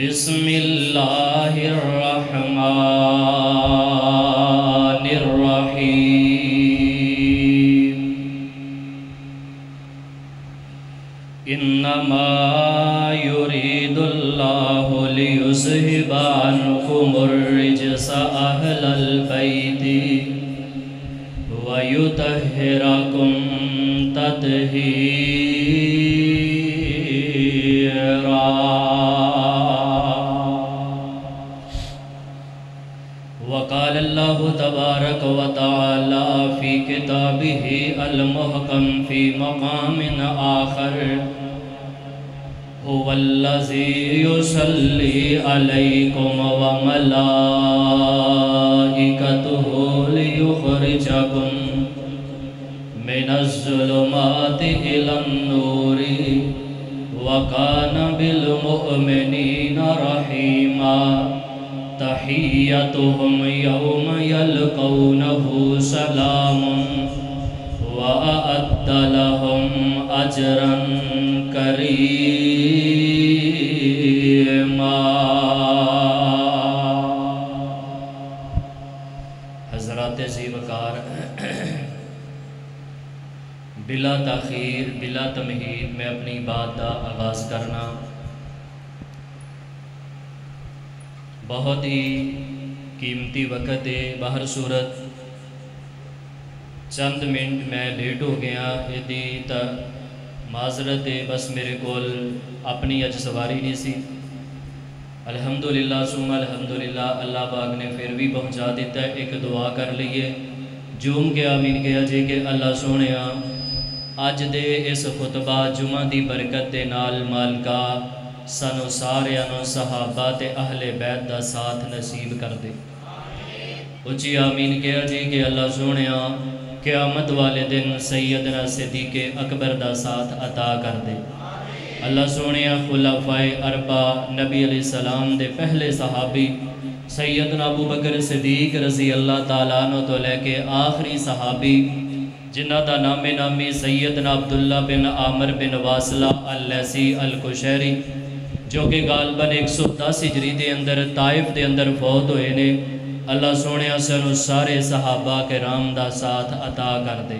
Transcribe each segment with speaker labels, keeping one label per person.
Speaker 1: बिस्मिल्लाहिर्रहमानिर्रहीम इन्नमा युरीदुल्लाहु लियुज़हिबा अन्कुमुर रिज्स अहलल बैति वयुतहिरकुम तत्हीरा तबारक व तआला फ़ी किताबिही अल-मुहकम फ़ी मक़ामिन आखर हुवल्लज़ी अलैकुम व मलाइकतुहु लियुख़रिजकुम मिनज़्ज़ुलुमाति इलन-नूरि व कान बिल-मुअमिनीना रहीमा यौम यल्कौनहु सलामुन व अअद्द लहुम अजरन करीमा हज़रत ज़ीवकार बिला तखीर बिला तमहीद मैं अपनी बात का आगाज़ करना बहुत ही कीमती वक़्त है बाहर सूरत। चंद मिनट मैं लेट हो गया, यदि माजरत है बस मेरे को अपनी अज सवारी नहीं सी। अल्हम्दुलिल्लाह सुम अल्हम्दुलिल्लाह, अल्लाह पाक ने फिर भी पहुँचा दिता है एक दुआ कर लीए जूम गया आमीन गया जी कि अल्लाह सोने अज दे इस खुतबा जुमा की बरकत के नाल मालका। सानू सारिया सहाबा अहले बैत का साथ नसीब कर दे उची आमीन कहा जी कि अल्लाह सोने क़यामत वाले दिन सैयद सैयदना सिद्दीक़ अकबर का साथ अता कर दे अल्लाह सोने खुलाफाए अरबा नबी अली सलाम दे पहले सहाबी सैयदना अबू बकर सदीक रज़ी अल्लाह तला तो लैके आखिरी सहाबी जिन्हों का नामे नामी सैयदना अब्दुल्ला बिन आमर बिन वासला अल लैसी अल कुशहरी जो कि गालबन एक सौ दस हिजरी के अंदर ताइफ के अंदर फौत हुए ने अल्लाह सोने सू सारे सहाबा के राम का साथ अता कर दे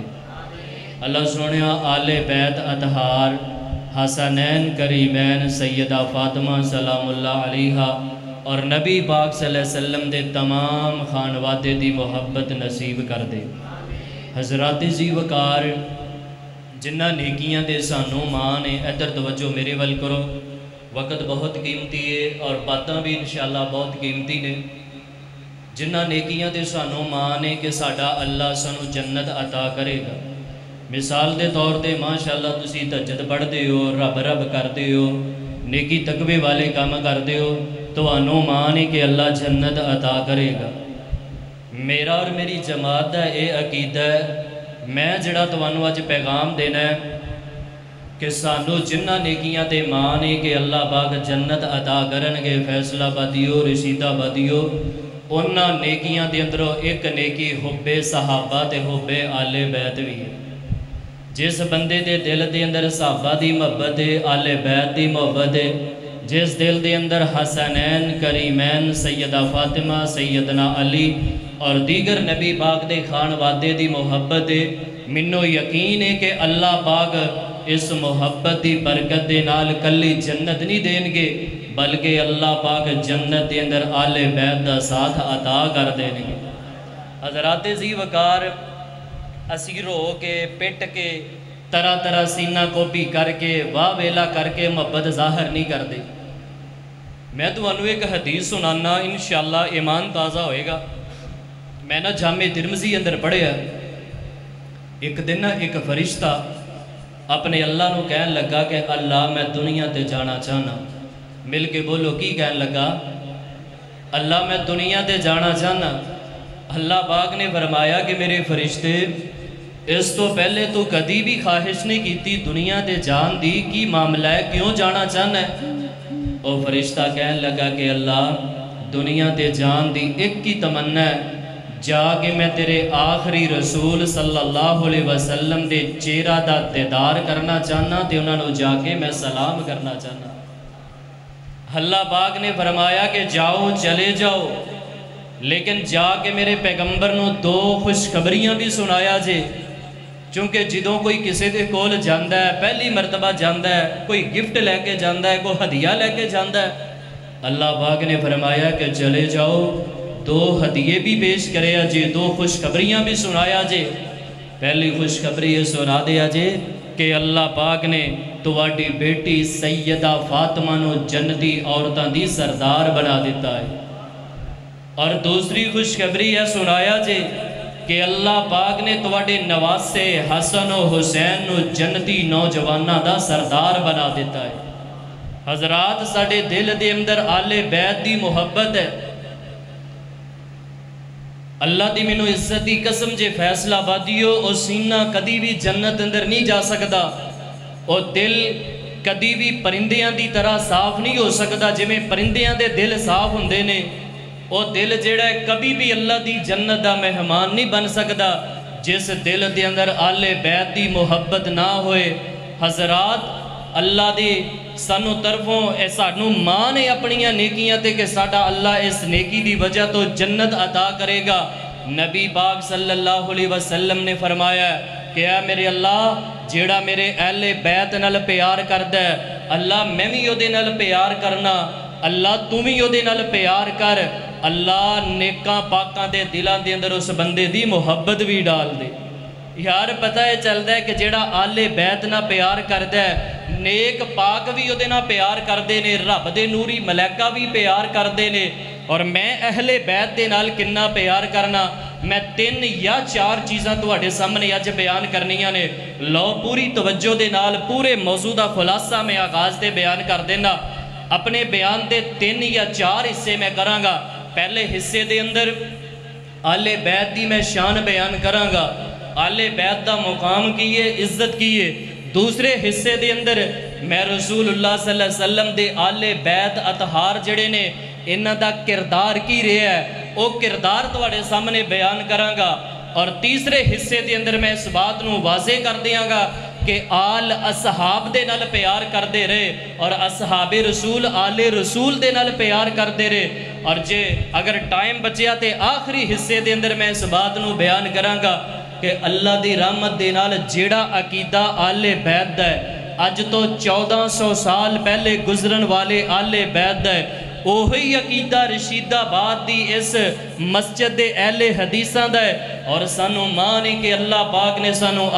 Speaker 1: अल्लाह सोने आले बैत अतहार हसनैन करीमैन सैयदा फ़ातिमा सलामुल्लाह अलैहा और नबी पाक सल्लम के तमाम खानवादे की मुहब्बत नसीब कर दे हजरात जी वकार जिन्ना नेकियाँ दे सानू माँ ने इधर तवज्जो मेरे वल करो वक़्त बहुत कीमती है और बातें भी इंशाल्लाह बहुत कीमती ने। जिन्ना नेकियाँ दे सानू माँ ने कि साडा अल्लाह सानू जन्नत अता करेगा। मिसाल के तौर पर माशाला तजद पढ़ते हो, रब रब करते हो, नेकी तकवे वाले काम करते हो तो माँ ने कि अल्लाह जन्नत अता करेगा। मेरा और मेरी जमात का यह अकीदा है, मैं जड़ा तमु अज पैगाम देना है कि सानू जिन्हों नेकियाँ माँ ने कि अल्लाह पाक जन्नत अता करनगे फैसला बदियो रशीदा बदियो उन्होंने नेकियाँ के अंदरों एक नेकी हुबे सहाबा ते हुबे आले बैत भी है। जिस बंदे के दिल के अंदर सहाबा की मुहब्बत है, आले बैत की मुहब्बत है, जिस दिल के अंदर हसनैन, करीमैन, सैयदा फातिमा, सैयदना अली और दीगर नबी पाक के खान वादे की मुहब्बत है मैनू यकीन है कि अल्लाह पाक इस मुहब्बत की बरकत के नाल कली जन्नत नहीं देंगे बल्कि अल्लाह पाक जन्नत के अंदर आले बैत का साथ अता कर देंगे हजरात जी वकार असी रो के पिट के तरह तरह सीना कोपी करके वाह वेला करके मुहब्बत ज़ाहिर नहीं करते मैं तुम्हें एक हदीस सुनाना इन शाला ईमान ताज़ा होएगा मैं ना जामे तिरमजी अंदर पढ़िया एक दिन एक फरिश्ता अपने अल्लाह को कह लगा कि अल्लाह मैं दुनिया ते जाना चाहना मिल के बोलो, की कह लगा? अल्लाह मैं दुनिया ते जाना चाहना अल्लाह पाक ने फरमाया कि मेरे फरिश्ते, इस तो पहले तू कभी भी ख्वाहिश नहीं की दुनिया ते जान दी की मामला है, क्यों जाना चाहना है? और फरिश्ता कह लगा कि अल्लाह, दुनिया ते जान दी एक ही तमन्ना है। जाके मैं तेरे आखिरी रसूल सल्लल्लाहु अलैहि वसल्लम दे चेहरा दा दीदार करना चाहना ते उन्होंने जाके मैं सलाम करना चाहना अल्लाह पाक ने फरमाया कि जाओ चले जाओ लेकिन जाके मेरे पैगंबर ਨੂੰ ਦੋ ਖੁਸ਼ਖਬਰੀਆਂ ਵੀ ਸੁਣਾਇਆ ਜੇ ਕਿਉਂਕਿ ਜਦੋਂ ਕੋਈ ਕਿਸੇ ਦੇ ਕੋਲ ਜਾਂਦਾ ਹੈ ਪਹਿਲੀ ਮਰਤਬਾ ਜਾਂਦਾ ਹੈ ਕੋਈ ਗਿਫਟ ਲੈ ਕੇ ਜਾਂਦਾ ਹੈ ਕੋਈ ਹਦੀਆ ਲੈ ਕੇ ਜਾਂਦਾ ਹੈ अल्लाह पाक ने फरमाया कि चले जाओ दो हदिये भी पेश करे जे दो खुशखबरियाँ भी सुनाया जे पहली खुशखबरी ये सुना दिया जे कि अल्लाह पाक ने ਤੁਹਾਡੀ बेटी सैयदा फातिमा ਨੂੰ जन्नती औरतों की सरदार बना दिता है और दूसरी खुशखबरी यह सुनाया जे कि अल्लाह पाक ने ਤੁਹਾਡੇ नवासे हसन और हुसैन ਨੂੰ जन्नती नौजवानों का सरदार बना दिता है हजरात साडे दिल के अंदर आले बैत की मुहब्बत है अल्लाह की मैनू इज़्ज़त की कसम जो फैसला वादियो और सीना कभी भी जन्नत अंदर नहीं जा सकता और दिल कभी भी परिंद की तरह साफ़ नहीं हो सकता जिमें परिंद के दिल साफ़ होंगे ने और दिल जोड़ा कभी भी अल्लाह की जन्नत का मेहमान नहीं बन सकता जिस दिल के अंदर आले बैद की मुहब्बत ना होए हजरात अल्लाह दे सू तरफों सू मान है अपन नेकियाँ कि साडा अल्लाह इस नेकी की वजह तो जन्नत अदा करेगा। नबी बाग सल्लाम ने फरमाया क्या मेरे अल्लाह, जेड़ा मेरे अहले बैत न प्यार करद अल्लाह मैं भी वोद प्यार करना, अल्लाह तू भी वोद प्यार कर, अल्लाह नेक पाकों के दिलों के अंदर उस बंदे की मुहब्बत भी डाल दे। ਯਾਰ ਪਤਾ ਹੈ ਚੱਲਦਾ ਹੈ ਕਿ ਜਿਹੜਾ ਆਲੇ ਬੈਤ ਨਾਲ ਪਿਆਰ ਕਰਦਾ ਹੈ ਨੇਕ ਪਾਕ ਵੀ ਉਹਦੇ ਨਾਲ ਪਿਆਰ ਕਰਦੇ ਨੇ ਰੱਬ ਦੇ ਨੂਰੀ ਮਲਾਇਕਾ ਵੀ ਪਿਆਰ ਕਰਦੇ ਨੇ ਔਰ ਮੈਂ ਅਹਲੇ ਬੈਤ ਦੇ ਨਾਲ ਕਿੰਨਾ ਪਿਆਰ ਕਰਨਾ ਮੈਂ ਤਿੰਨ ਜਾਂ ਚਾਰ ਚੀਜ਼ਾਂ ਤੁਹਾਡੇ ਸਾਹਮਣੇ ਅੱਜ ਬਿਆਨ ਕਰਨੀਆਂ ਨੇ ਲਓ ਪੂਰੀ ਤਵੱਜੋ ਦੇ ਨਾਲ ਪੂਰੇ ਮੌਜੂ ਦਾ ਖੁਲਾਸਾ ਮੈਂ ਆਗਾਜ਼ ਤੇ ਬਿਆਨ ਕਰ ਦੇਣਾ ਆਪਣੇ ਬਿਆਨ ਦੇ ਤਿੰਨ ਜਾਂ ਚਾਰ ਹਿੱਸੇ ਮੈਂ ਕਰਾਂਗਾ ਪਹਿਲੇ ਹਿੱਸੇ ਦੇ ਅੰਦਰ ਆਲੇ ਬੈਤ ਦੀ ਮੈਂ ਸ਼ਾਨ ਬਿਆਨ ਕਰਾਂਗਾ आले बैत का मुकाम की है इज़्ज़त की है दूसरे हिस्से के अंदर मैं रसूल अल्लाह सल्लम के आले बैत अतहार जड़े ने इन का किरदार की रहा है? वह किरदार थोड़े सामने बयान कराँगा। और तीसरे हिस्से के अंदर मैं इस बात को वाजे कर देंगा कि आल असहाब दे नाल प्यार करते रहे और असहाबे रसूल, आले रसूल दे नाल प्यार करते रहे। और जे अगर टाइम बचिया तो आखिरी हिस्से के अंदर मैं इस बात को बयान कराँगा। ਬਿਆਨ ਕਰਾਂਗਾ ਕਿ ਅੱਲਾ ਦੀ ਰਹਿਮਤ ਦੇ ਨਾਲ ਜਿਹੜਾ ਅਕੀਦਾ ਆਲੇ ਬੈਤ ਦਾ ਹੈ ਅੱਜ ਤੋਂ 1400 ਸਾਲ ਪਹਿਲੇ ਗੁਜ਼ਰਨ ਵਾਲੇ ਆਲੇ ਬੈਤ ਦਾ ਹੈ ਉਹੀ ਅਕੀਦਾ ਰਸ਼ੀਦਾਬਾਦ ਦੀ ਇਸ ਮਸਜਿਦ ਦੇ ਅਹਲੇ ਹਦੀਸਾਂ ਦਾ ਹੈ ਔਰ ਸਾਨੂੰ ਮਾਨ ਹੈ ਕਿ ਅੱਲਾਹ ਪਾਕ ਨੇ ਸਾਨੂੰ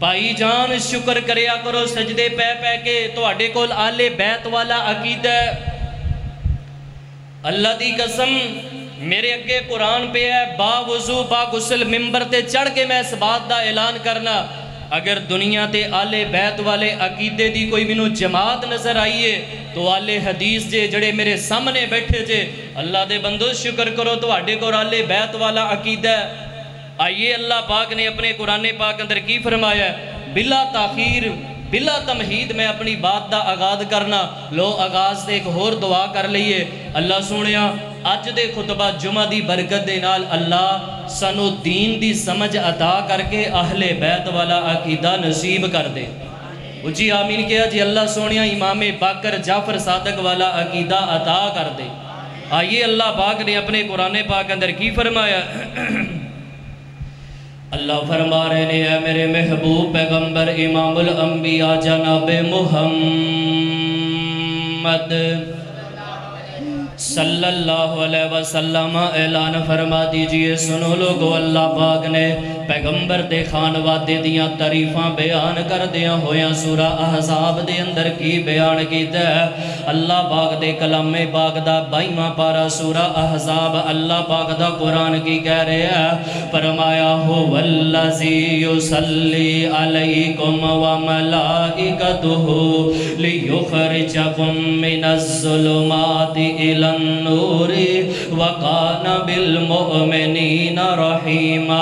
Speaker 1: ਭਾਈ ਜਾਨ ਸ਼ੁਕਰ ਕਰਿਆ ਕਰੋ ਸਜਦੇ ਪੈ ਪੈ ਕੇ ਤੁਹਾਡੇ ਕੋਲ ਆਲੇ ਬੈਤ ਵਾਲਾ ਅਕੀਦਾ ਅੱਲਾ ਦੀ ਕਸਮ मेरे अगे कुरान पे है, बावजू बागुसल मिम्बर से चढ़ के मैं इस बात का ऐलान करना, अगर दुनिया के आले बैत वाले अकीदे की कोई मैनू जमात नज़र आई है तो आले हदीस जे जड़े मेरे सामने बैठे जे, अल्लाह के बंदो शुक्र करो तो को आले बैत वाला अकीदा आइए अल्लाह पाक ने अपने कुरान पाक अंदर की फरमाया बिला ताखीर, बिला तमहीद मैं अपनी बात का आगाज़ करना, लो आगाज़ से एक होर दुआ कर लीए अल्लाह सुनिया अज दे खुतबा जुमा की बरकत के नाल अल्लाह सानू दीन की समझ अता करके आहले बैत वाला अकीदा नसीब कर दे उची आमीन किया जी अल्लाह सोनिया इमाम बाकर जाफ़र सादक वाला अकीदा अता कर दे आइए अल्लाह पाक ने अपने कुरान पाक अंदर की फरमाया अल्लाह फरमा रहे ने है मेरे महबूब पैगंबर इमामुल अंबिया जनाब मुहम्मद सल्लल्लाहु अलैहि वसल्लम ऐलान फरमा दीजिए। सुनो लोगो अल्लाह पाक ने पैगंबर दे खानवादे दियाँ तारीफां बयान करदियाँ होया सूरा अहजाब दे अंदर की बयान है अल्लाह पाक दे कलामे पाक दा 22वां पारा सूरा अहजाब अल्लाह पाक दा कुरान की कह रहा है फरमाया हो वल्लजी युसल्ली अलैकुम व मलाइकतुहु रहीमा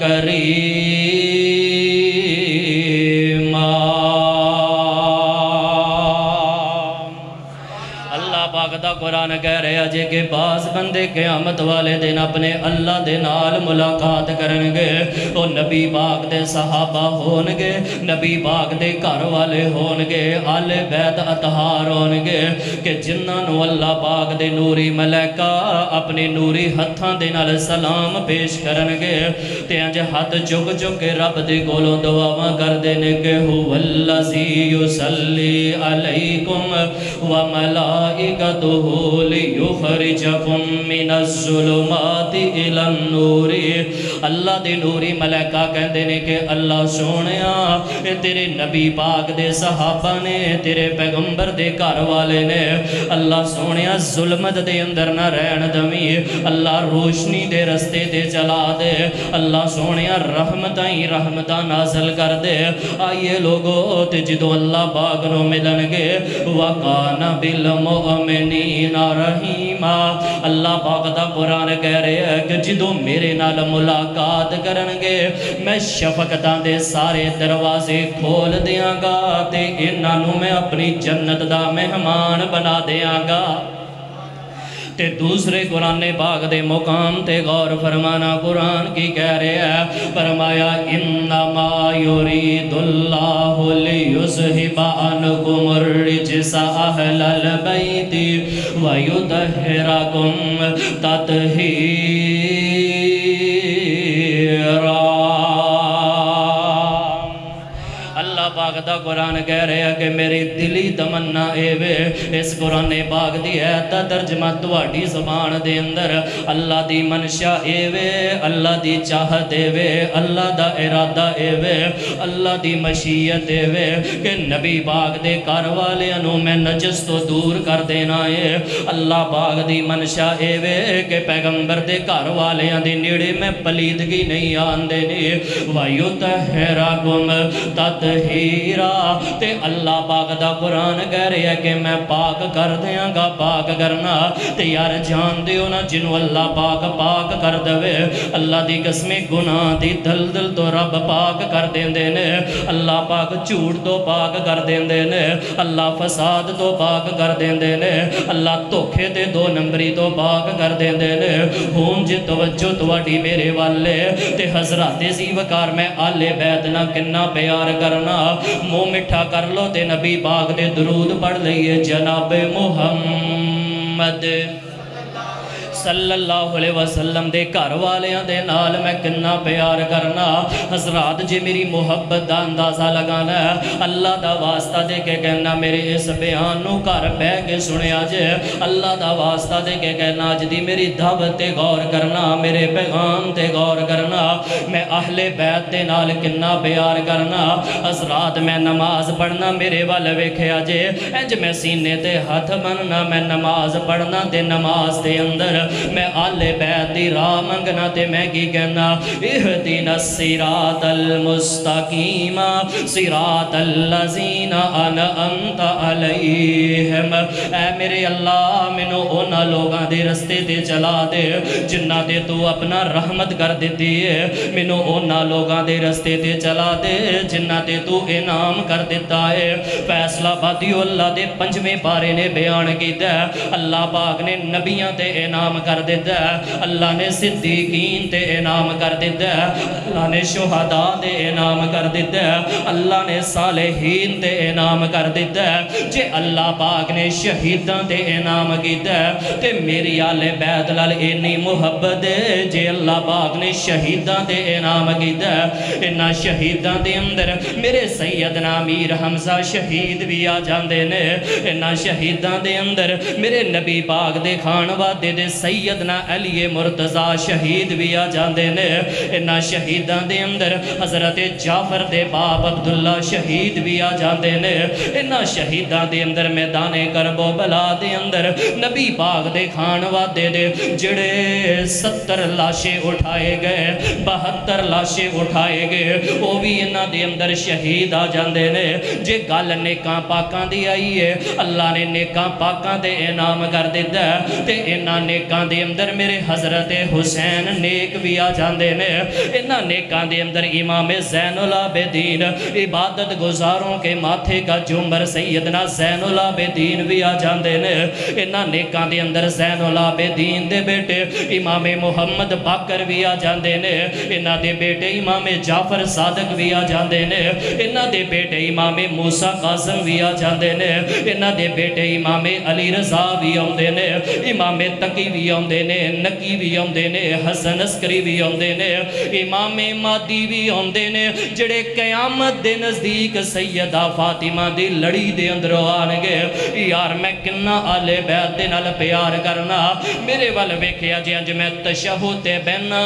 Speaker 1: करीमा कुरान कह रहा जे कि बास बंदे क्यामत वाले दिन अपने अल्लाह दे नाल मुलाकात करनगे। वो नबी बाग दे सहाबा होनगे, नबी बाग दे घर वाले होनगे, आले बैद अतहार होनगे कि जिन्होंने अल्लाह बाग दे नूरी मलैका अपने नूरी हत्थां दे सलाम पेश करनगे। ते अंज हथ चुक चुक के रब दे कोलों दुआवां करदे ने कि हुवल्लज़ी युसल्ली अलैकुम व मलाइकतुहु अल्लाह दे दे दे दे अंदर ना अल्लाह रोशनी दे रस्ते ते चला दे अल्लाह सोहणिया रहमतां ही रहमतां नाज़िल कर दे आइए लोगो जदों अल्लाह पाक नु मिलणगे वकाना बिल अल्लाह पाक दा कुरान कह रहे है कि जो मेरे नाल मुलाकात करे मैं शफकत के सारे दरवाजे खोल देंगा ते इन्हां मैं अपनी जन्नत का मेहमान बना दियांगा ते दूसरे कुरान बाग दे मुकाम ते गौर फरमाना कुरान की कह रहे है फरमाया इन्नमा युरीदुल्लाहु लियुज़हिबा अनुकुम रिजसा अहलल बैति व युतहिरकुम पाक कुरान कह रहे हैं कि मेरी दिली तमन्ना एवे इस कुरान पाक की है तो तर्जमा थी जबान के अंदर। अल्लाह की मनशा एवे अल्लाह की चाहत एवे अल्लाह का इरादा एवे अल्लाह की मशीयत एवे कि नबी बाग के घर वालू मैं नजस तो दूर कर देना है अल्लाह बाग की मनशा एवे कि पैगंबर के घर वालिया के नेड़े मैं पलीदगी नहीं आते ने। वायु तहरा गुम, तत ही हीरा ते अल्लाह पाक का कुरान कह रहा है कि मैं पाक कर देंगा पाक करना ते यार जान दो ना जिन्हों अल्लाह पाक पाक कर दे अल्लाह की कसमी गुनाह की दल दल तो रब पाक कर देंगे ने अल्लाह पाक झूठ तो पाक कर देंगे ने अल्लाह फसाद तो पाक कर देंगे ने अल्लाह धोखे तो दो नंबरी तो पाक कर देंगे ने हूँ जे तवज्जो थोड़ी मेरे वाले ते हजराते सी वकार मैं आले बैदना किन्ना प्यार करना मुँह मिठा कर लो ते नबी बाग दे दरूद पढ़ लईए जनाबे मुहम्मद। ਸੱਲੱਲਾਹੁ ਅਲੈਹਿ ਵਸੱਲਮ ਦੇ ਘਰ ਵਾਲਿਆਂ ਦੇ ਨਾਲ ਮੈਂ ਕਿੰਨਾ ਪਿਆਰ ਕਰਨਾ ਹਜ਼ਰਤ ਜੇ ਮੇਰੀ ਮੁਹੱਬਤ ਦਾ ਅੰਦਾਜ਼ਾ ਲਗਾਣਾ ਹੈ ਅੱਲਾ ਦਾ ਵਾਸਤਾ ਦੇ ਕੇ ਕਹਿਣਾ ਮੇਰੇ ਇਸ ਬਿਆਨ ਨੂੰ ਘਰ ਬਹਿ ਕੇ ਸੁਣਿਆ ਜੇ ਅੱਲਾ ਦਾ ਵਾਸਤਾ ਦੇ ਕੇ ਕਹਿਣਾ ਅੱਜ ਦੀ ਮੇਰੀ ਦਾਵਤ ਤੇ ਗੌਰ ਕਰਨਾ ਮੇਰੇ ਪੈਗਾਮ ਤੇ ਗੌਰ ਕਰਨਾ ਮੈਂ ਅਹਲੇ ਬੈਤ ਦੇ ਨਾਲ ਕਿੰਨਾ ਪਿਆਰ ਕਰਨਾ ਹਜ਼ਰਤ ਮੈਂ ਨਮਾਜ਼ ਪੜਨਾ ਮੇਰੇ ਵੱਲ ਵੇਖਿਆ ਜੇ ਇੰਜ ਮੈਂ ਸੀਨੇ ਤੇ ਹੱਥ ਬੰਨਣਾ ਮੈਂ ਨਮਾਜ਼ ਪੜਨਾ ਤੇ ਨਮਾਜ਼ ਦੇ ਅੰਦਰ मैं आले बैत राह मंगना ते मैं की कहना? इहदिना सिरातल मुस्तकीमा सिरातल लजीना अनअमत अलैहिम। ऐ मेरे अल्लाह, मैनू उन्हां लोगां दे रस्ते ते चला दे, जिन्हां ते तू अपना रहमत कर दित्ती है मैनू उन्हां लोगां दे रस्ते ते चला दे जिन्ना ते तू इनाम कर दिता है फैसला बादी अल्लाह दे पंजवें पारे ने बयान किया अल्लाह पाक ने नबियाँ ते इनाम कर दिता अल्लाह ने सिद्दीकीन ते इनाम कर दिता अल्लाह ने शुहदा दे इनाम कर दिता अल्लाह ने सालेहीन ते इनाम कर दिता जे अल्लाह पाक ने शहीदां ते इनाम किया ते मेरी आले बैत लाल इन्नी मुहब्बत जे अल्लाह पाक ने शहीदां ते इनाम किया इन्ना शहीदां दे अंदर मेरे सैयदना अमीर हमजा शहीद भी आ जाते ने। इन्ना शहीदां दे अंदर मेरे नबी पाक दे खान वादे दे सैयदना अली मुर्तजा शहीद भी आ जाते ने। इन्ना शहीदां दे अंदर हज़रत जाफ़र दे बाप अब्दुल्ला शहीद भी आ जाते ने। इन्ना शहीदां दे अंदर मैदाने करबो बला दे अंदर नबी पाक दे खान वादे दे जड़े सत्तर लाशे उठाए गए, बहत्तर लाशे उठाए गए, वो भी इन्हों के अंदर शहीद आ जाते ने। जे गल नेकां पाकां दी आई है, अल्लाह ने नेकां पाकां दे इनाम कर दिता ते इन्हों नेकां दे अंदर मेरे हज़रत हुसैन नेक भी आ जाते ने। इन्हों नेकां दे अंदर इमाम जैनुल आबेदीन इबादत गुजारों के माथे का जुमर सैयदना जैनुल आबेदीन भी आ जाते ने। इन्हों नेकां दे अंदर जैनुल आबेदीन दे बेटे इमाम मुहम्मद बाकर भी आ जाते ने। इन्हों दे बेटे इमाम जाफ़र सादक भी आ जाते ने। इन्हों दे बेटे इमाम मूसा काजम भी आ जाते ने। इन्हों दे बेटे इमामे अली रजा भी आते ने। इमामे तकी भी आते ने नकी भी आते ने, हसन अस्करी भी आते ने, इमाम मादी भी आते ने, जड़े कयामत के नज़दीक सैयदा फातिमा की लड़ी के अंदरों आनगे। यार, मैं किन्ना आले के नाल प्यार करना। मेरे वाल वेखिया जी, अज मैं तशहु ते बहना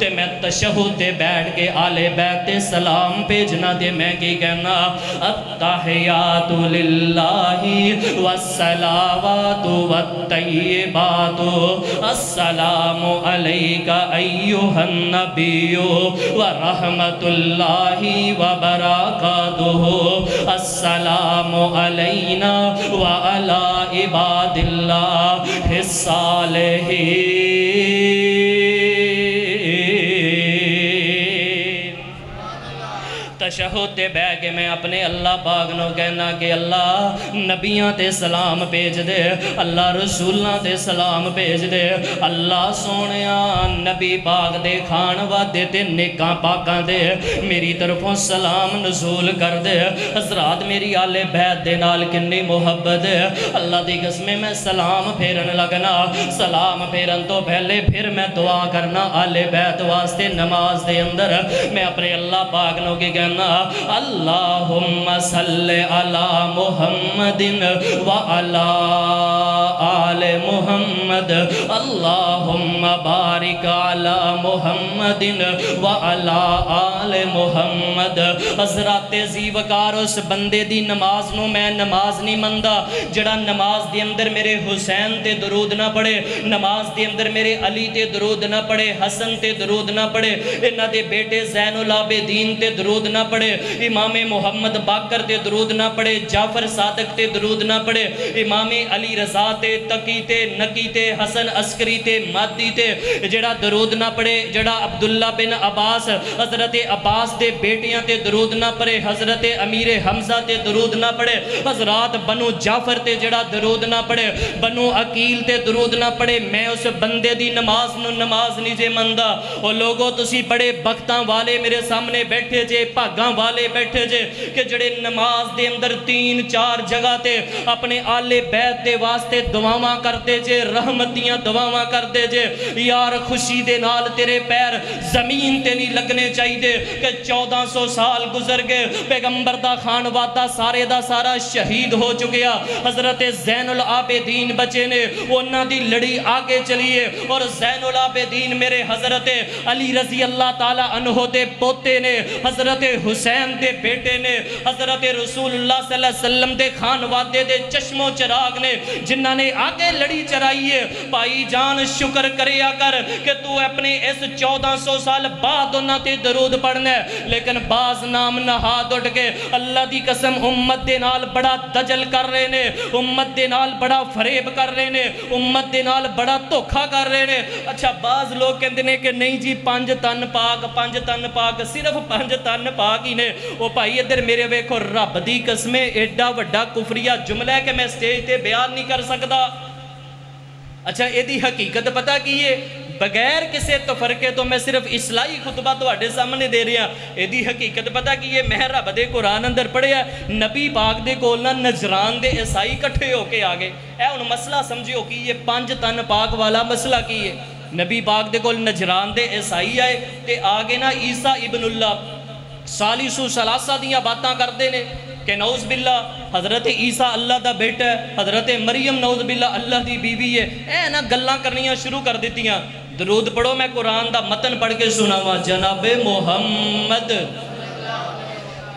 Speaker 1: ते मैं तशहु ते बैठ के आले बैत ते सलाम भेजना ते मैं की कहना? अत्तहियातु लिल्लाहि, वस्सलावातु वत्तय्यिबातु अस्सलामु अलैका अय्युहन नबिय्यु व रहमतुल्लाहि व बरकातुहु अस्सलामु अलैना व अला इबादिल्लाह सालेहीन तशहुद बह के मैं अपने अल्लाह पाक नो कहना कि अल्लाह, नबियाँ ते सलाम भेज दे, अल्लाह रसूलां ते सलाम भेज दे। अल्लाह सोहणिया नबी पाक दे खान वादे ते नेकां पाकां दे। मेरी तरफों सलाम नजूल कर दे। हजरात मेरी आले बैत दे नाल किन्नी मुहब्बत अल्लाह दी कसमें मैं सलाम फेरन लगना। सलाम फेरन तो पहले फिर मैं दुआ करना आले बैत वास्ते नमाज़ दे अंदर। मैं अपने अल्लाह पाक नो की सल्ले अला मुहम्मदिन व अला आले मुहम्मद। अल्लाहुम्मा बारिक अला मुहम्मदिन व अला आले मुहम्मद। हज़रत जीवकार उस बंदे दी नमाज़ नु मैं नमाज़ नहीं मंदा। जड़ा नमाज़ दे अंदर मेरे हुसैन ते दरूद ना पढ़े नमाज़ दे अंदर मेरे अली ते दरूद ना पढ़े हसन ते दरूद ना पढ़े इन्हां दे बेटे जैनुल आबेदीन ते दरूद पढ़े इमाम मुहम्मद बाकर ते दरूद ना पढ़े जाफ़र सादक ते दरूद ना पढ़े इमाम अली रजा ते तकी ते, नकी ते, हसन अस्करी ते, मादी ते, जेड़ा दरूद ना पढ़े जेड़ा अब्दुल्ला बिन अब्बास, हज़रत अब्बास दे बेटियाँ ते दरूद ना पढ़े हज़रत अमीर हमजा ते दरूद ना पढ़े हजरात बनु जाफ़र ते जेड़ा दरूद ना पढ़े बनु अकील ते दरूद ना पढ़े मैं उस बंदे दी नमाज़ नु नमाज़ नहीं जे मंदा ओ लोगो, तुसी बड़े बख्तां वाले मेरे सामने बैठे जे भागां वाले बैठे जे कि जड़े नमाज़ दे अंदर तीन चार जगह ते अपने आले बैत दे वास्ते दुआवां करते जे रहमतियाँ दुआवां करते जे। यार, खुशी दे नाल तेरे पैर ज़मीन ते नहीं लगने चाहिए कि 1400 साल गुजर गए, पैगंबर दा खान वादा सारे दा सारा शहीद हो चुकिया हज़रत जैनुल आबेदीन बचे ने, उन्हां दी लड़ी आगे चलीए और जैनुल आबेदीन मेरे हज़रत अली रज़ी अल्लाह ताला अनहो दे पोते ने, हज़रत हुसैन दे बेटे ने, हज़रत रसूलुल्लाह सल्लल्लाहु दे खान वादे दे चश्मो चिराग ने जिन्हां ने आगे लड़ी चराई है, भाई जान शुक्र कर कि तू अपने इस 1400 साल बाद उन्हां ते दरूद पढ़ना है। लेकिन बाज नाम नहाद उठ के अल्लाह दी कसम उम्मत दे नाल बड़ा दजल कर रहे ने, उम्मत दे नाल बड़ा फरेब कर रहे ने, उम्मत दे नाल बड़ा धोखा कर रहे ने। अच्छा बाज लोग कहते ने कि नहीं जी पंज तन पाक पंज तन पाक सिर्फ़ पंज तन पाक बाकी ने वो भाई इधर मेरे वेखो रब की कसमे एडा वा कुफरिया जुमला के मैं स्टेज पर बयान नहीं कर सकता अच्छा यदि हकीकत पता की है? बगैर किसी तफरके तो, तो मैं सिर्फ़ इसलाई खुतबा तो सामने दे रहा। यदि हकीकत पता की है? मैं रब के कुरान अंदर पढ़िया नबी बाग के कोल ना नजरान के ईसाई कट्ठे होके आ गए। यह हूँ मसला समझियो की है पंज तन पाक वाला मसला की है? नबी बाग के कोल नजरान के ईसाई आए तो आ गए ना ईसा इबनुल्ला सालिशु सुसलासा दिया बात करते हैं कि नौज बिल्ला हज़रत ईसा अल्लाह का बेटा है, हज़रत मरियम नौज बिल्ला अल्लाह की बीवी है। ऐ ना गल् कर शुरू कर दियाँ दरूद पढ़ो, मैं कुरान का मतन पढ़ के सुनावा, जनाबे मोहम्मद।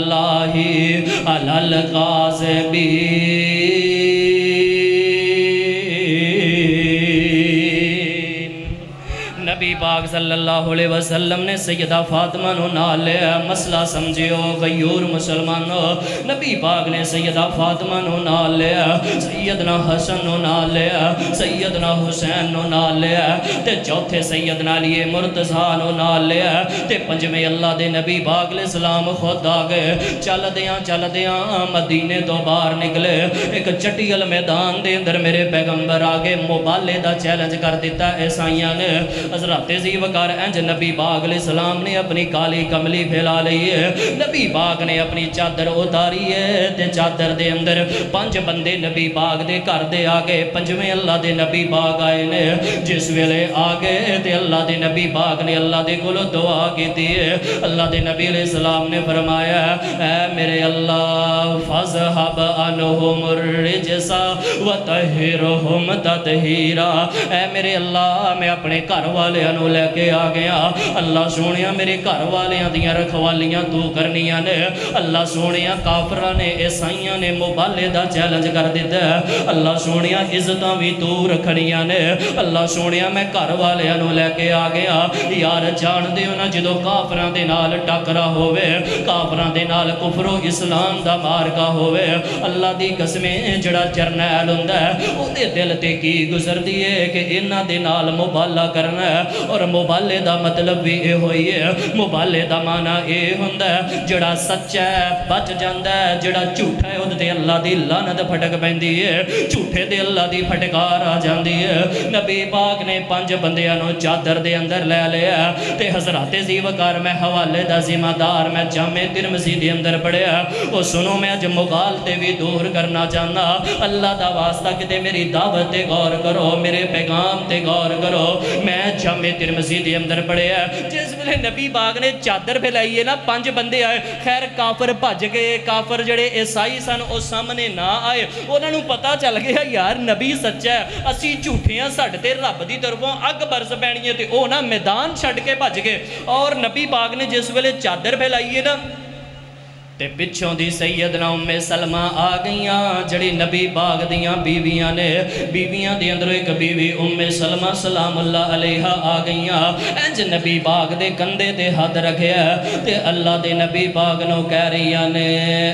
Speaker 1: लअनतल्लाहि अलल काज़िबीन पाक सल्लल्लाहु अलैहि वसल्लम ने सैयदा फातिमा नु नाल लिया। मसला समझियो, गयूर मुसलमानो। नबी पाक ने सैयदा फातिमा नु नाल लिया। सैयदना हसन नु नाल लिया। सैयदना हुसैन नु नाल लिया। ते चौथे सैयदना अली मुर्तज़ा नु नाल लिया। ते पंजवें अल्लाह दे नबी पाक अलैहि सलाम खुद आ गए। चलदियाँ चलदियाँ मदीने तो बाहर निकले। एक चटियल मैदान दे अंदर मेरे पैगंबर आ गए। मुबाले दा चैलेंज कर दिता ईसाइयाँ ने। हज़रत जी वकार इंज नबी बाग सलाम ने अपनी काली कमली फैला ली है। नबी बाग ने अपनी चादर उतारी है ते चादर दे अंदर पंज बंदे नबी बाग दे घर दे आ गए पंजवें अल्लाह दे नबी बाग आए ने। जिस वेले आ गए ते अल्लाह दे नबी बाग ने अल्लाह दे कोलों दुआ की है। अल्लाह दे नबी सलाम ने फरमाया, ऐ मेरे अल्लाह, फजहब अनहुम रिजसा व तहिरहुम ततहीरा। ऐ मेरे अल्लाह, मैं अपने घर वालियाँ ਨੂੰ ਲੈ ਕੇ ਆ ਗਿਆ ਅੱਲਾ ਸੋਹਣਿਆ ਮੇਰੇ ਘਰ ਵਾਲਿਆਂ ਦੀਆਂ ਰਖਵਾਲੀਆਂ ਤੂੰ ਕਰਨੀਆਂ ਨੇ ਅੱਲਾ ਸੋਹਣਿਆ ਕਾਫਰਾਂ ਨੇ ਈਸਾਈਆਂ ਨੇ ਮੁਬਾਲੇ ਦਾ ਚੈਲੰਜ ਕਰ ਦਿੱਤਾ ਅੱਲਾ ਸੋਹਣਿਆ ਇੱਜ਼ਤਾਂ ਵੀ ਤੂੰ ਰੱਖਣੀਆਂ ਨੇ ਅੱਲਾ ਸੋਹਣਿਆ ਮੈਂ ਘਰ ਵਾਲਿਆਂ ਨੂੰ ਲੈ ਕੇ ਆ ਗਿਆ ਯਾਰ ਜਾਣਦੇ ਹੋ ਨਾ ਜਦੋਂ ਕਾਫਰਾਂ ਦੇ ਨਾਲ ਟੱਕਰਾ ਹੋਵੇ ਕਾਫਰਾਂ ਦੇ ਨਾਲ ਕੁਫਰੋ ਇਸਲਾਮ ਦਾ ਮਾਰਕਾ ਹੋਵੇ ਅੱਲਾ ਦੀ ਕਸਮੇ ਜਿਹੜਾ ਜਰਨੈਲ ਹੁੰਦਾ ਉਹਦੇ ਦਿਲ ਤੇ ਕੀ ਗੁਜ਼ਰਦੀ ਏ ਕਿ ਇਹਨਾਂ ਦੇ ਨਾਲ ਮੁਬਾਲਾ ਕਰਨਾ और मोबाले का मतलब भी यह हो है का माना यह होंगे जोड़ा सच्चा है बच जाता है जोड़ा झूठा है उद्ते अल्लाह की लानत फटक पैंती है झूठे दे अल्लाह की फटकार आ जाती है नबी बाग ने पाँच बंद चादर के अंदर लै लिया तो हजराते जीवकार मैं हवाले का जिम्मेदार मैं जामे तिरमसी के अंदर पढ़िया और सुनो, मैं अच मुगाल से भी दूर करना चाहता अल्लाह का वास्ता कि मेरी दावत गौर करो, मेरे पैगाम से गौर करो। मैं जामे ਕਰੋ ਮੈਂ ਜਾਮੇ ਤਿਰਮਜ਼ੀ ਦੇ ਅੰਦਰ ਪੜਿਆ ਜਿਸ ਵੇਲੇ ਨਬੀ ਬਾਗ ਨੇ ਚਾਦਰ ਫੈਲਾਈ ਹੈ ਨਾ ਪੰਜ ਬੰਦੇ ਆਏ ਖੈਰ ਕਾਫਰ ਭੱਜ ਗਏ ਕਾਫਰ ਜਿਹੜੇ ਈਸਾਈ ਸਨ ਉਹ ਸਾਹਮਣੇ ਨਾ ਆਏ ਉਹਨਾਂ ਨੂੰ ਪਤਾ ਚੱਲ ਗਿਆ ਯਾਰ ਨਬੀ ਸੱਚਾ ਹੈ ਅਸੀਂ ਝੂਠੇ ਆ ਸਾਡੇ ਤੇ ਰੱਬ ਦੀ ਤਰਫੋਂ ਅੱਗ ਬਰਸ ਪੈਣੀ ਹੈ ਤੇ ਉਹ ਨਾ ਮੈਦਾਨ ਛੱਡ ਕੇ ਭੱਜ ਗਏ ਔਰ ਨਬੀ ਬਾਗ ਨੇ ਜਿਸ ਵੇਲੇ ਚਾਦਰ ਫੈਲਾਈ ਹੈ ਨਾ ਤੇ ਪਿੱਛੋਂ ਦੀ ਸੈਯਦਨਾ ਉਮੇ ਸਲਮਾ ਆ ਗਈਆਂ ਜਿਹੜੀ ਨਬੀ ਬਾਗ ਦੀਆਂ ਬੀਵੀਆਂ ਨੇ ਬੀਵੀਆਂ ਦੇ ਅੰਦਰੋਂ ਇੱਕ ਬੀਵੀ ਉਮੇ ਸਲਮਾ ਸਲਾਮੁੱਲਾ ਅਲੈਹਾ ਆ ਗਈਆਂ ਇੰਜ ਨਬੀ ਬਾਗ ਦੇ ਕੰਧੇ ਤੇ ਹੱਥ ਰੱਖਿਆ ਤੇ ਅੱਲਾ ਦੇ ਨਬੀ ਬਾਗ ਨੂੰ ਕਹਿ ਰਹੀਆਂ ਨੇ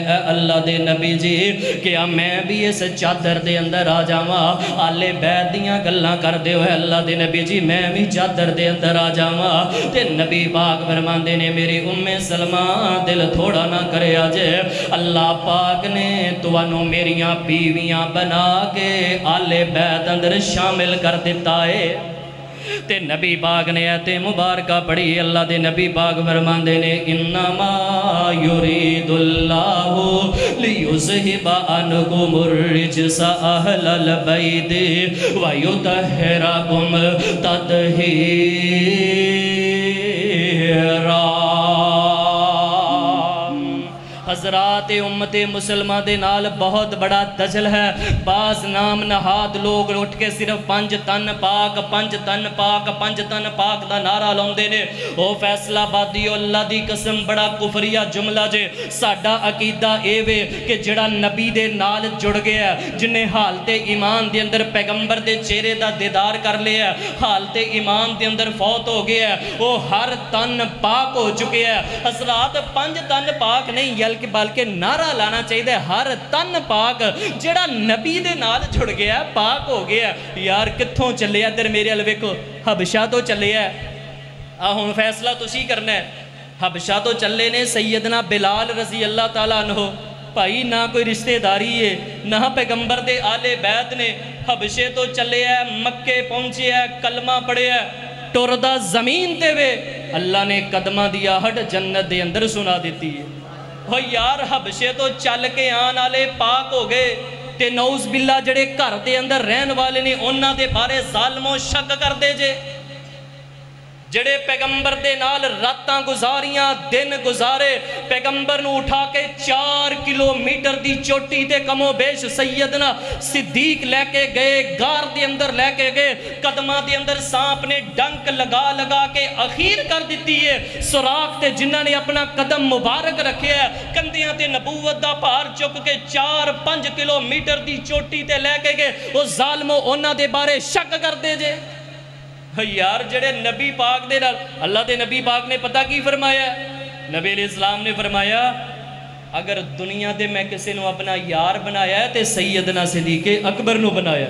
Speaker 1: ਐ ਅੱਲਾ ਦੇ ਨਬੀ ਜੀ ਕਿ ਆ ਮੈਂ ਵੀ ਇਸ ਚਾਦਰ ਦੇ ਅੰਦਰ ਆ ਜਾਵਾਂ ਆਲੇ ਬੈਦ ਦੀਆਂ ਗੱਲਾਂ ਕਰਦੇ ਹੋਏ ਅੱਲਾ ਦੇ ਨਬੀ ਜੀ ਮੈਂ ਵੀ ਚਾਦਰ ਦੇ ਅੰਦਰ ਆ ਜਾਵਾਂ ਤੇ ਨਬੀ ਬਾਗ ਫਰਮਾਉਂਦੇ ਨੇ ਮੇਰੀ ਉਮੇ ਸਲਮਾ ਦਿਲ ਥੋੜਾ ਨਾ ਕਰੇ होया जे। अल्लाह पाक ने तुनू मेरिया बीविया बना के आले बैद अंदर शामिल कर दिता है। ते नबी बाग ने ते मुबारक पढ़ी, अल्लाह के नबी बाग फरमाते ने इन्नमा युरीदुल्लाहु लियुज़हिबा अनकुमुर रिजसा अहलल बैत व युतहिरकुम ततहीर हजरात उम्मत मुसलमान के नाल बहुत बड़ा दजल है। बाज नाम नहात लोग उठ के सिर्फ़ पंज तन पाक, पंज तन पाक, पंज तन पाक का नारा लाते ने ओ फैसलाबादी, अल्लाह की कसम, बड़ा कुफरिया जुमला जे। साडा अकीदा ए वे कि जड़ा नबी दे नाल जुड़ गया जिन्हें हालते ईमान के अंदर पैगंबर के चेहरे का दीदार कर लिया है, हालते ईमान के अंदर फौत हो गया वो हर तन पाक हो चुके हैं। असरात पंज तन पाक नहीं, बल्कि ਬਲਕਿ ਬਲਕਿ ਨਾਰਾ ਲਾਣਾ ਚਾਹੀਦਾ ਹੈ, ਹਰ ਤਨ ਪਾਕ ਜਿਹੜਾ ਨਬੀ ਦੇ ਨਾਲ ਜੁੜ ਗਿਆ ਪਾਕ ਹੋ ਗਿਆ ਯਾਰ ਕਿੱਥੋਂ ਚੱਲਿਆ ਇੱਧਰ ਮੇਰੇ ਵੱਲ ਵੇਖੋ ਹਬਸ਼ਾ ਤੋਂ ਚੱਲਿਆ ਆ ਹੁਣ ਫੈਸਲਾ ਤੁਸੀਂ ਕਰਨਾ ਹੈ ਹਬਸ਼ਾ ਤੋਂ ਚੱਲੇ ਨੇ ਸੈਯਦਨਾ ਬਿਲਾਲ ਰਜ਼ੀ ਅੱਲਾਹ ਤਾਲਾ ਅਨਹੋ ਭਾਈ ਨਾ ਕੋਈ ਰਿਸ਼ਤੇਦਾਰੀ ਏ ਨਾ ਪੈਗੰਬਰ ਦੇ ਆਲੇ ਬੈਤ ਨੇ ਹਬਸ਼ੇ ਤੋਂ ਚੱਲਿਆ ਮੱਕੇ ਪਹੁੰਚਿਆ ਕਲਮਾ ਪੜਿਆ ਟੁਰਦਾ ਜ਼ਮੀਨ ਤੇ ਵੇ ਅੱਲਾ ਨੇ ਕਦਮਾਂ ਦੀ ਆਹਟ ਜੰਨਤ ਦੇ ਅੰਦਰ ਸੁਣਾ ਦਿੱਤੀ ਏ ਹੋ ਯਾਰ ਹਬਸ਼ੇ ਤੋਂ ਚੱਲ ਕੇ ਆਣ ਵਾਲੇ ਪਾਕ ਹੋ ਗਏ ਤੇ ਨੌਜ਼ ਬਿੱਲਾ ਜਿਹੜੇ ਘਰ ਦੇ ਅੰਦਰ ਰਹਿਣ ਵਾਲੇ ਨੇ, ਉਹਨਾਂ ਦੇ ਬਾਰੇ ਜ਼ਾਲਮੋ ਸ਼ੱਕ ਕਰਦੇ ਜੇ। ਜਿਹੜੇ ਪੈਗੰਬਰ ਦੇ ਨਾਲ ਰਾਤਾਂ ਗੁਜ਼ਾਰੀਆਂ ਦਿਨ ਗੁਜ਼ਾਰੇ ਪੈਗੰਬਰ ਨੂੰ ਉਠਾ ਕੇ 4 ਕਿਲੋਮੀਟਰ ਦੀ ਚੋਟੀ ਤੇ ਕਮੋ ਬੇਸ਼ ਸੈਯਦਨਾ ਸਿੱਦੀਕ ਲੈ ਕੇ ਗਏ ਗਾਰ ਦੇ ਅੰਦਰ ਲੈ ਕੇ ਗਏ ਕਦਮਾਂ ਦੇ ਅੰਦਰ ਸਾਂਪ ਨੇ ਡੰਕ ਲਗਾ ਲਗਾ ਕੇ ਅਖੀਰ ਕਰ ਦਿੱਤੀ ਏ ਸੁਰਾਖ ਤੇ ਜਿਨ੍ਹਾਂ ਨੇ ਆਪਣਾ ਕਦਮ ਮੁਬਾਰਕ ਰੱਖਿਆ ਕੰਧਿਆਂ ਤੇ ਨਬੂਵਤ ਦਾ ਭਾਰ ਚੁੱਕ ਕੇ 4-5 ਕਿਲੋਮੀਟਰ ਦੀ ਚੋਟੀ ਤੇ ਲੈ ਕੇ ਗਏ ਉਹ ਜ਼ਾਲਮੋ ਉਹਨਾਂ ਦੇ ਬਾਰੇ ਸ਼ੱਕ ਕਰਦੇ ਜੇ यार जड़े नबी पाक दे अल्लाह के नबी पाक ने पता की फरमाया? नबी इस्लाम ने फरमाया, अगर दुनिया के मैं किसी अपना यार बनाया तो सैयदना सिद्दीके अकबर न बनाया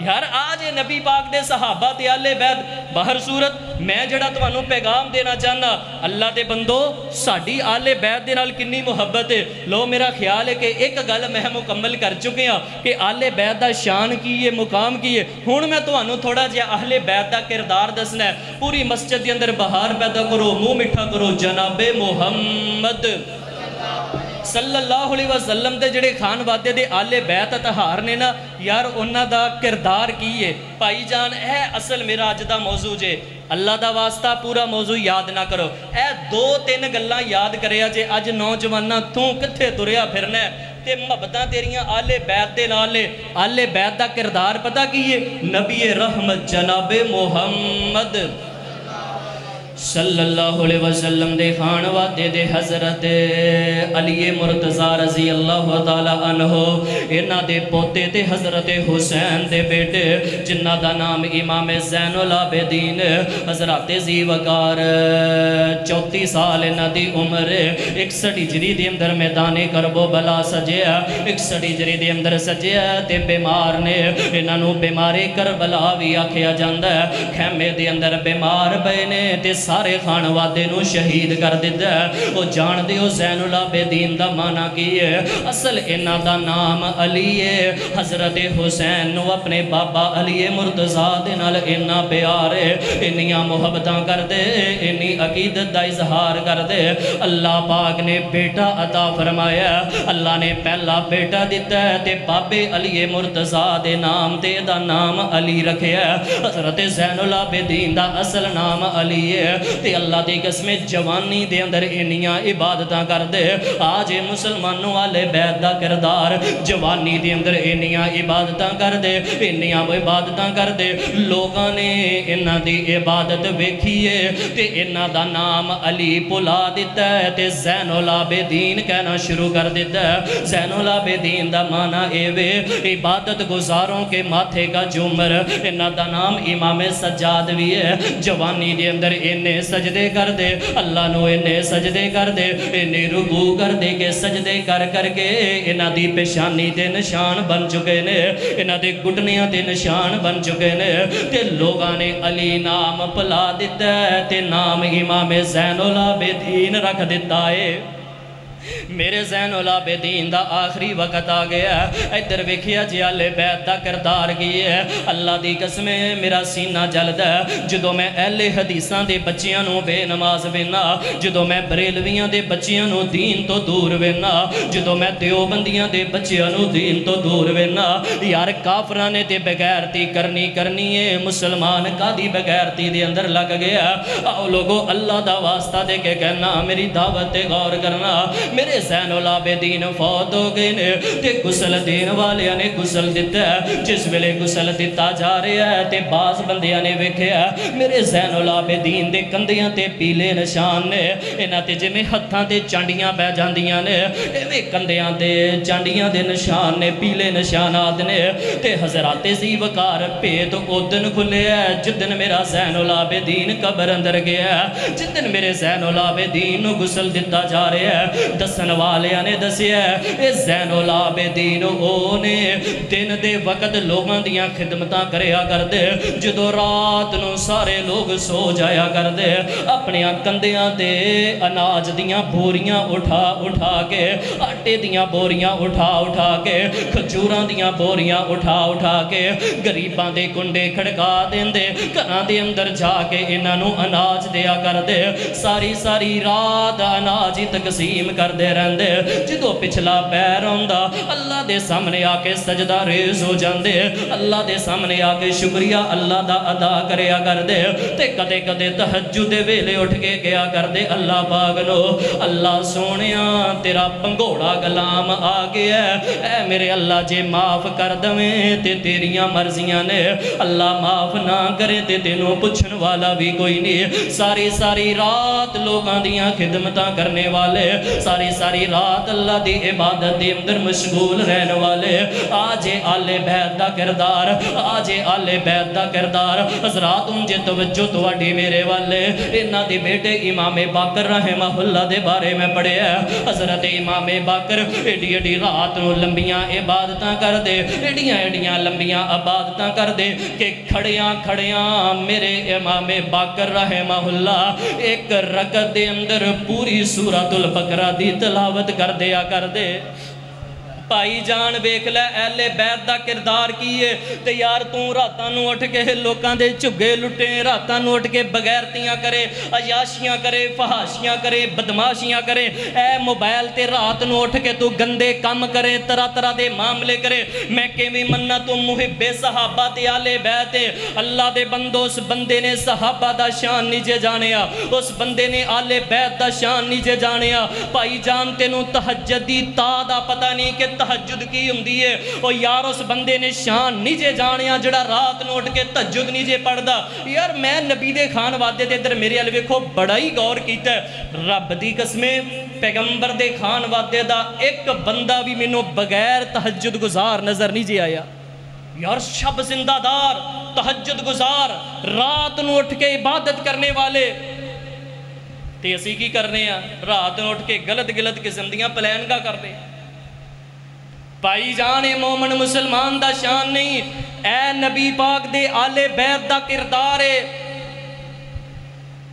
Speaker 1: ਯਾਰ ਆ ਜੇ ਨਬੀ ਪਾਕ ਦੇ ਸਹਾਬਾ ਤੇ ਆਲੇ ਬੈਦ ਬਾਹਰ ਸੂਰਤ ਮੈਂ ਜਿਹੜਾ ਤੁਹਾਨੂੰ ਪੈਗਾਮ ਦੇਣਾ ਚਾਹੁੰਦਾ ਅੱਲਾ ਦੇ ਬੰਦੋ ਸਾਡੀ ਆਲੇ ਬੈਦ ਦੇ ਨਾਲ ਕਿੰਨੀ ਮੁਹੱਬਤ ਹੈ ਲੋ ਮੇਰਾ ਖਿਆਲ ਹੈ ਕਿ ਇੱਕ ਗੱਲ ਮੈਂ ਮੁਕੰਮਲ ਕਰ ਚੁੱਕੇ ਹਾਂ ਕਿ ਆਲੇ ਬੈਦ ਦਾ ਸ਼ਾਨ ਕੀ ਹੈ ਮੁਕਾਮ ਕੀ ਹੈ ਹੁਣ ਮੈਂ ਤੁਹਾਨੂੰ ਥੋੜਾ ਜਿਹਾ ਆਲੇ ਬੈਦ ਦਾ ਕਿਰਦਾਰ ਦੱਸਣਾ ਹੈ ਪੂਰੀ ਮਸਜਿਦ ਦੇ ਅੰਦਰ ਬਹਾਰ ਪੈਦਾ ਕਰੋ ਮੂੰਹ ਮਿੱਠਾ ਕਰੋ ਜਨਾਬੇ ਮੁਹੰਮਦ सल्लाहलीसलम के जोड़े खान वादे के आले बैत त्यौहार ने ना, यार उन्होंने किरदार की है भाई जान है असल मेरा अज का मौजू जे। अल्लाह का वास्ता पूरा मौजू याद ना करो। यह दो तीन गल् याद कर जे अज नौजवाना तू कि तुरया फिरना तो मुहब्बत तेरिया आले बैत के नाले आले बैत का किरदार पता की है नबी रहमत जनाबे मुहम्मद। सल्लल्लाहु अलैहि वसल्लम दे खान वादे दे हज़रत अली मुर्तज़ा रज़ी अल्लाह ताला अनहो, इन्हां दे पोते ते हज़रत हुसैन दे बेटे, जिन्हां दा नाम इमाम ज़ैनुल आबिदीन, हज़रत जी वकार 34 साल इन्हां दी उम्र 61 हिजरी दे अंदर मैदाने करबो बला सजया 61 हिजरी दे अंदर सजया ते बीमार ने, इन्हां नु बीमारे करबला भी आखिया जांदा है खैमे दे अंदर बीमार पए ने, ते सारे खान वादे शहीद कर दिता है वो जानते हो जैन उलाबेदीन का माना की है असल इन्हों का नाम अली है हज़रत हुसैन अपने बाबा अली मुरतजा इन्ना प्यार है इनिया मुहब्बत दे इन्नी अकीदत का इजहार कर दे अल्लाह पाक ने बेटा अता फरमाया अल्लाह ने पहला बेटा दिता है तो बाबे अली मुरतजा के नाम से नाम अली रखे हज़रत जैन उलाबेदीन का असल नाम अली है ਤੇ ਅੱਲਾ ਦੀ ਕਸਮੇ ਜਵਾਨੀ ਦੇ ਅੰਦਰ ਇੰਨੀਆਂ ਇਬਾਦਤਾਂ ਕਰਦੇ ਆਜ ਇਹ ਮੁਸਲਮਾਨੋਂ ਵਾਲੇ ਬੈਦ ਦਾ ਕਿਰਦਾਰ ਜਵਾਨੀ ਦੇ ਅੰਦਰ ਇੰਨੀਆਂ ਇਬਾਦਤਾਂ ਕਰਦੇ ਇੰਨੀਆਂ ਇਬਾਦਤਾਂ ਕਰਦੇ ਲੋਕਾਂ ਨੇ ਇਹਨਾਂ ਦੀ ਇਬਾਦਤ ਵੇਖੀ ਏ ਤੇ ਇਹਨਾਂ ਦਾ ਨਾਮ ਅਲੀ ਭੁਲਾ ਦਿੱਤਾ ਤੇ ਜ਼ੈਨੁਲ ਆਬਦੀਨ ਕਹਿਣਾ ਸ਼ੁਰੂ ਕਰ ਦਿੱਤਾ ਜ਼ੈਨੁਲ ਆਬਦੀਨ ਦਾ ਮਾਨਾ ਇਹ ਵੇ ਇਬਾਦਤ ਗੁਜ਼ਾਰੋਂ ਕੇ ਮਾਥੇ का झूमर ਇਹਨਾਂ ਦਾ ਨਾਮ ਇਮਾਮ ਸਜਾਦ ਵੀ ਹੈ ਜਵਾਨੀ इन्ने सजदे कर दे अल्लाह इन्ने सजदे कर दे इन्ने रुकू कर दे के सजदे कर करके इन्हों की पेशानी के निशान बन चुके ने, इन्हों के गुटनिया के निशान बन चुके ने, ते लोगों ने अली नाम भुला दिता है, ते नाम इमामे जैनोला बेदीन रख दिता है। मेरे जैन उलाबेदीन का आखिरी वक्त आ गया इधर वेखिया जी आले बैत का किरदार की है। अल्लाह की कसमे मेरा सीना जलद है। जो मैं एले हदीसा के बच्चों बेनमाज बेना जो मैं बरेलविया के बच्चों दीन तो दूर वेना जो मैं दियोबंदियों के बच्चों दीन तो दूर वेना यार काफर ने तो बगैरती करनी करनी है, मुसलमान का बगैरती के अंदर लग गया आओ लोगो, अल्लाह का वास्ता दे के कहना, मेरी दावत गौर करना। मेरे सैन लाबेदीन फौत हो गए ने गुसल देन वालिया ने गुसल दिता है। जिस वेले गुसल दिता जा रहा है तो बास बंद ने वेख्या मेरे सैन लाबेदीन दे कंधियाँ ते पीले निशान ने, इन्हां जिमें हथा से चांडिया बह जा ने, इवे कंधिया ते चांडियाँ दे निशान ने, पीले निशान आदि ने, ते हजराते सी वकार भेत उदन खुले है। जिदन मेरा सैन लाबे दीन कबर अंदर गया जिदन मेरे सैन लाबे दीन गुसल दिता जा रहा है दसन वालिया ने दस है ये जैनो लाबे दीन ओने दिन दे वक्त लोगों दिया खिदमत कराया जो रात न सारे लोग सो जाया करते अपन कंधिया अनाज दिया बोरियाँ उठा उठा के आटे दिया बोरियाँ उठा उठा के खजूर दिया बोरियाँ उठा उठा के गरीबों के कुंडे खड़का देंगे घर के अंदर जाके इन्हों अनाज दिया करते सारी सारी रात अनाज ही तकसीम कर करते रहते जो पिछला पैर आता अल्लाह के सामने आके सजदा रेज हो जाते अल्लाह के सामने आके शुक्रिया अल्लाह का अदा कराया करते कद कद तहजू के वेले उठ के गया करते अल्लाह पागलो अल्लाह सोने तेरा भंगोड़ा गुलाम आ गया है। मेरे अल्लाह, जे माफ़ कर दवें, ते तेरिया मर्जिया ने। अल्लाह माफ़ ना करे, ते तेनों पुछण वाला भी कोई नहीं सारी सारी रात लोगों दियाँ खिदमत करने वाले, सारी सारी सारी रात अल्लाह की इबादत के अंदर मशगूल रहने वाले। आज आले बैद का किरदार, आज आले बैद का किरदार। हजरात उंज तवज्जो थोड़ी मेरे वाले। इन्हों के बेटे इमामे बाकर रहमहुल्ला के बारे में पढ़िया हज़रत इमामे बाकर एडी एडी रात को लंबिया इबादत कर दे एडिया एडिया लंबिया इबादत कर दे के खड़िया खड़िया मेरे इमामे बाकर रहमहुल्ला एक रकत के अंदर पूरी सूरत उल बकरा दी ਦੀ ਤਲਾਵਤ ਕਰਦੇ ਆ ਕਰਦੇ। ਭਾਈ ਜਾਨ ਵੇਖ ਲੈ ਐਲੇ ਬੈਤ ਦਾ ਕਿਰਦਾਰ ਕੀ ਏ ਤੇ ਯਾਰ ਤੂੰ ਰਾਤਾਂ ਨੂੰ ਉੱਠ ਕੇ ਲੋਕਾਂ ਦੇ ਝੁੱਗੇ ਲੁੱਟੇ ਰਾਤਾਂ ਨੂੰ ਉੱਠ ਕੇ ਬਗੈਰਤੀਆਂ ਕਰੇ ਅਯਾਸ਼ੀਆਂ ਕਰੇ ਫਹਾਸ਼ੀਆਂ ਕਰੇ ਬਦਮਾਸ਼ੀਆਂ ਕਰੇ ਐ ਮੋਬਾਈਲ ਤੇ ਰਾਤ ਨੂੰ ਉੱਠ ਕੇ ਤੂੰ ਗੰਦੇ ਕੰਮ ਕਰੇ ਤਰ੍ਹਾਂ ਤਰ੍ਹਾਂ ਦੇ ਮਾਮਲੇ ਕਰੇ ਮੈਂ ਕਿਵੇਂ ਮੰਨਾ ਤੂੰ ਮੁਹਿੱਬੇ ਸਹਾਬਾ ਤੇ ਆਲੇ ਬੈਤ ਅੱਲਾ ਦੇ ਬੰਦੋ ਉਸ ਬੰਦੇ ਨੇ ਸਹਾਬਾ ਦਾ ਸ਼ਾਨ ਨੀਜੇ ਜਾਣਿਆ ਉਸ ਬੰਦੇ ਨੇ ਆਲੇ ਬੈਤ ਦਾ ਸ਼ਾਨ ਨੀਜੇ ਜਾਣਿਆ ਭਾਈ ਜਾਨ ਤੈਨੂੰ ਤਹਜਦ ਦੀ ਤਾ ਦਾ ਪਤਾ ਨਹੀਂ ਕਿ ਤਹਜਦ ਕੀ ਹੁੰਦੀ ਏ ਉਹ ਯਾਰ ਉਸ ਬੰਦੇ ਨੇ ਸ਼ਾਨ ਨਹੀਂ ਜੇ ਜਾਣਿਆ ਜਿਹੜਾ ਰਾਤ ਨੂੰ ਉੱਠ ਕੇ ਤਹਜਦ ਨਹੀਂ ਜੇ ਪੜਦਾ ਯਾਰ ਮੈਂ ਨਬੀ ਦੇ ਖਾਨ ਵਾਦੇ ਤੇ ਇੱਧਰ ਮੇਰੇ ਵੱਲ ਵੇਖੋ ਬੜਾ ਹੀ ਗੌਰ ਕੀਤਾ ਰੱਬ ਦੀ ਕਸਮੇ ਪੈਗੰਬਰ ਦੇ ਖਾਨ ਵਾਦੇ ਦਾ ਇੱਕ ਬੰਦਾ ਵੀ ਮੈਨੂੰ ਬਗੈਰ ਤਹਜਦ ਗੁਜ਼ਾਰ ਨਜ਼ਰ ਨਹੀਂ ਜੇ ਆਇਆ ਯਾਰ ਸ਼ਬ ਜ਼ਿੰਦਾਦਾਰ ਤਹਜਦ ਗੁਜ਼ਾਰ ਰਾਤ ਨੂੰ ਉੱਠ ਕੇ ਇਬਾਦਤ ਕਰਨੇ ਵਾਲੇ ਤੇ ਅਸੀਂ ਕੀ ਕਰਨੇ ਆ ਰਾਤ ਨੂੰ ਉੱਠ ਕੇ ਗਲਤ ਗਲਤ ਕਿਸਮ ਦੀਆਂ ਪਲਾਨਗਾ ਕਰਦੇ ਭਾਈ ਜਾਨ ਇਹ ਮੂਮਨ ਮੁਸਲਮਾਨ ਦਾ ਸ਼ਾਨ ਨਹੀਂ भाई जान ए मोमन मुसलमान का शान नहीं ए नबी पाक दे आले बैत का किरदार है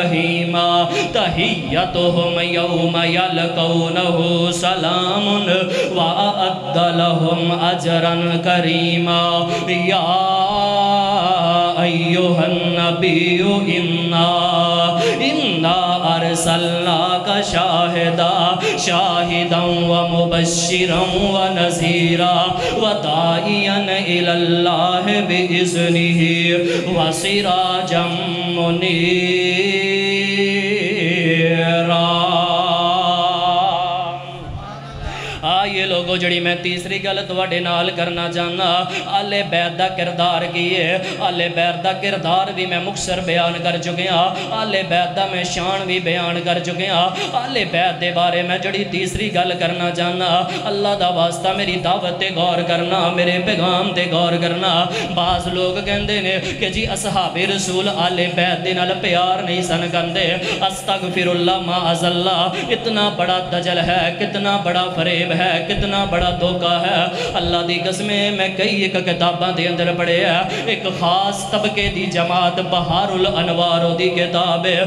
Speaker 1: रहीमा तहियतुहुम यौम यलकौनहु सलामुन व अद्दलहुम अजरन करीमा। या अय्युहन नबियु इन्ना इन्ना अरसलनाका शाहिदा, शाहिदं व मुबश्शिरं व नज़ीरा, व दाइयन इलल्लाह बिइज़निहि ਇਹ ਲੋਗੋ ਜਿਹੜੀ ਮੈਂ ਤੀਸਰੀ ਗੱਲ ਤੁਹਾਡੇ ਨਾਲ ਕਰਨਾ ਚਾਹੁੰਦਾ ਆਲੇ ਬੈਤ ਦਾ ਕਿਰਦਾਰ ਕੀ ਹੈ ਆਲੇ ਬੈਤ ਦਾ ਕਿਰਦਾਰ ਵੀ ਮੈਂ ਮੁਖਸਰ ਬਿਆਨ ਕਰ ਚੁੱਕਿਆ ਆਲੇ ਬੈਤ ਦਾ ਮੈਂ ਸ਼ਾਨ ਵੀ ਬਿਆਨ ਕਰ ਚੁੱਕਿਆ ਆਲੇ ਬੈਤ ਦੇ ਬਾਰੇ ਮੈਂ ਜਿਹੜੀ ਤੀਸਰੀ ਗੱਲ ਕਰਨਾ ਚਾਹੁੰਦਾ ਅੱਲਾ ਦਾ ਵਾਸਤਾ ਮੇਰੀ ਦਾਵਤ ਤੇ ਗੌਰ ਕਰਨਾ ਮੇਰੇ ਪੈਗਾਮ ਤੇ ਗੌਰ ਕਰਨਾ ਬਾਜ਼ ਲੋਕ ਕਹਿੰਦੇ ਨੇ ਕਿ ਜੀ ਅਸਹਾਬੇ ਰਸੂਲ ਆਲੇ ਬੈਤ ਦੇ ਨਾਲ ਪਿਆਰ ਨਹੀਂ ਸਨ ਕਰਦੇ ਅਸਤਗਫਿਰullah ਮਾ ਅਜ਼ੱਲਾ ਇਤਨਾ ਬੜਾ ਦਜਲ ਹੈ ਕਿਤਨਾ ਬੜਾ ਫਰੇਬ है कितना बड़ा धोखा है। अल्लाह की कसमे, मैं कई एक किताबों के अंदर पढ़िया एक खास तबके की जमात बहारुल अनवार दी किताब है।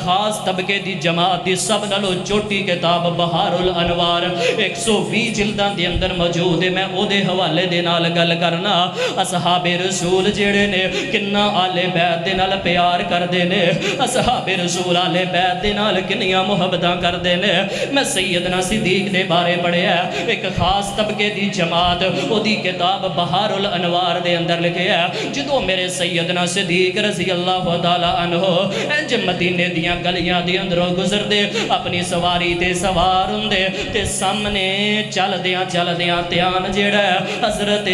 Speaker 1: खास तबके की जमात की सब नालों छोटी किताब बहारुल अनवार। एक सौ भी जिल्दा के अंदर मौजूद है। मैं ओदे हवाले दे नाल गल करना। असहाबे रसूल जेड़े ने कि आले बैत दे नाल प्यार करते ने। असहाबे रसूल आले बैत दे नाल किन्नियाँ मुहब्बतां करते ने। मैं सैयदना सिद्दीक के बारे पढ़िया एक खास तबके की जमात ओदी किताब बहारुल अनवार दे अंदर लिखिया जो मेरे सैयदना सदीक रज़ी अल्लाह अनहो इंज मदीने दियाँ गलियाँ दे अंदरों गुजरदे अपनी सवारी ते सवार हुंदे ते सामने चलदियाँ चलदियाँ ध्यान जेड़ा हज़रत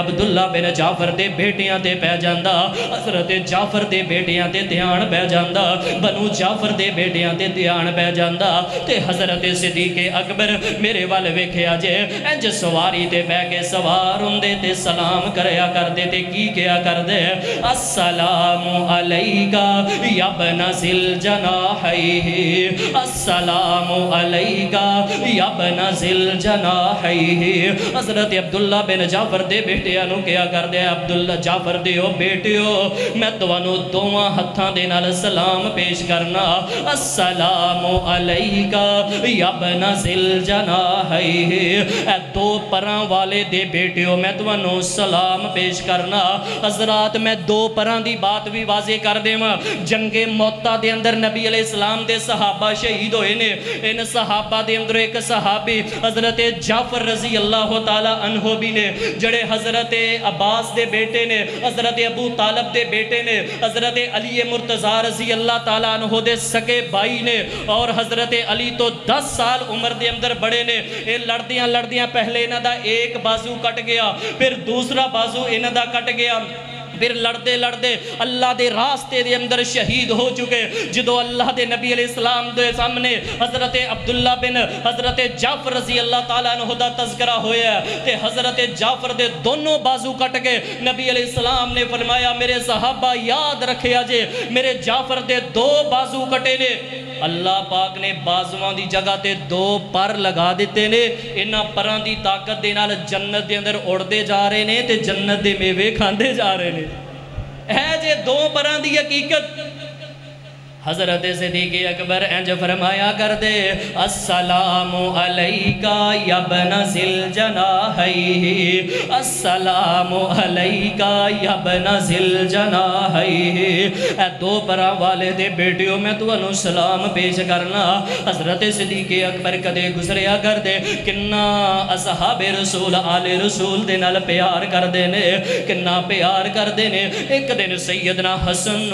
Speaker 1: अब्दुल्ला बिन जाफ़र दे बेटियाँ ते पै जांदा हज़रत जाफ़र दे बेटियाँ ते ध्यान पै जांदा बनु जाफ़र दे बेटियाँ ते ध्यान पै जांदा ते हज़रत सिद्दीक अकबर मेरे ਮੇਰੇ ਵੱਲ ਵੇਖਿਆ ਜੇ ਇੰਜ ਸਵਾਰੀ ਤੇ ਬਹਿ ਕੇ ਸਵਾਰ ਹੁੰਦੇ ਤੇ ਸਲਾਮ ਕਰਿਆ ਕਰਦੇ ਤੇ ਕੀ ਕਿਹਾ ਕਰਦੇ ਅਸਲਾਮੁ ਅਲੈਕਾ ਯਬਨ ਜ਼ਿਲ ਜਨਾਹੀ ਅਸਲਾਮੁ ਅਲੈਕਾ ਯਬਨ ਜ਼ਿਲ ਜਨਾਹੀ ਹਜ਼ਰਤ ਅਬਦੁੱਲਾ ਬਿਨ ਜਾਫਰ ਦੇ ਬੇਟਿਆਂ ਨੂੰ ਕਿਹਾ ਕਰਦੇ ਅਬਦੁੱਲਾ ਜਾਫਰ ਦੇ ਉਹ ਬੇਟਿਓ ਮੈਂ ਤੁਹਾਨੂੰ ਦੋਵਾਂ ਹੱਥਾਂ ਦੇ ਨਾਲ ਸਲਾਮ ਪੇਸ਼ ਕਰਨਾ ਅਸਲਾਮੁ ਅਲੈਕਾ ਯਬਨ ਜ਼ਿਲ ਜਨਾਹੀ है दो पर वाले दे मैं सलाम पेश करना हजरात मैं दो पर बात भी वाजे कर देव जंगे मौता अंदर नबी अले सलाम के सहाबा शहीद होए ने इन सहाबा के एक सहाबी हज़रत जाफ़र रज़ी अल्लाह तला ने जड़े हज़रत अब्बास के बेटे ने हज़रत अबू तालब के बेटे ने हज़रत अली रज़ी अल्लाह तला अनहो दे सके भाई ने और हज़रत अली तो दस साल उम्र के अंदर बड़े ने ਇਹ ਲੜਦਿਆਂ ਲੜਦਿਆਂ ਪਹਿਲੇ ਇਹਨਾਂ ਦਾ ਇੱਕ ਬਾਜ਼ੂ ਕੱਟ ਗਿਆ ਫਿਰ ਦੂਸਰਾ ਬਾਜ਼ੂ ਇਹਨਾਂ ਦਾ ਕੱਟ ਗਿਆ ਫਿਰ ਲੜਦੇ ਲੜਦੇ ਅੱਲਾ ਦੇ ਰਾਸਤੇ ਦੇ ਅੰਦਰ ਸ਼ਹੀਦ ਹੋ ਚੁੱਕੇ ਜਦੋਂ ਅੱਲਾਹ ਦੇ ਨਬੀ ਅਲੈਹ ਸਲਾਮ ਦੇ ਸਾਹਮਣੇ ਹਜ਼ਰਤ ਅਬਦੁੱਲਾ ਬਿਨ ਹਜ਼ਰਤ ਜਾਫਰ ਰਜ਼ੀ ਅੱਲਾਹ ਤਾਲਾ ਅਨਹੂ ਦਾ ਤਜ਼ਕਰਾ ਹੋਇਆ ਤੇ ਹਜ਼ਰਤ ਜਾਫਰ ਦੇ ਦੋਨੋਂ ਬਾਜ਼ੂ ਕੱਟ ਕੇ ਨਬੀ ਅਲੈਹ ਸਲਾਮ ਨੇ ਫਰਮਾਇਆ ਮੇਰੇ ਸਹਾਬਾ ਯਾਦ ਰੱਖਿਆ ਜੇ ਮੇਰੇ ਜਾਫਰ ਦੇ ਦੋ ਬਾਜ਼ੂ ਕਟੇ ਨੇ ਅੱਲਾਹ ਪਾਕ ਨੇ ਬਾਜ਼ੂਆਂ ਦੀ ਜਗ੍ਹਾ ਤੇ ਦੋ ਪਰ ਲਗਾ ਦਿੱਤੇ ਨੇ ਇਹਨਾਂ ਪਰਾਂ ਦੀ ਤਾਕਤ ਦੇ ਨਾਲ ਜੰਨਤ ਦੇ ਅੰਦਰ ਉੜਦੇ ਜਾ ਰਹੇ ਨੇ ਤੇ ਜੰਨਤ ਦੇ ਮੇਵੇ ਖਾਂਦੇ ਜਾ ਰਹੇ ਨੇ ਇਹ ਜੇ ਦੋ ਪਰਾਂ ਦੀ ਹਕੀਕਤ हज़रत सदीक अकबर इंज फरमाया कर दे असलामका यबन सिल जना हई असलामका यबन सिल जना हई दो पर वाले दे बेटियों, में तू सलाम पेश करना। हज़रत सदीक अकबर कदे गुजरिया कर दे किन्ना असहाबे रसूल, आले रसूल दे नाल प्यार करते ने, किन्ना प्यार करते ने, एक दिन सैयदना हसन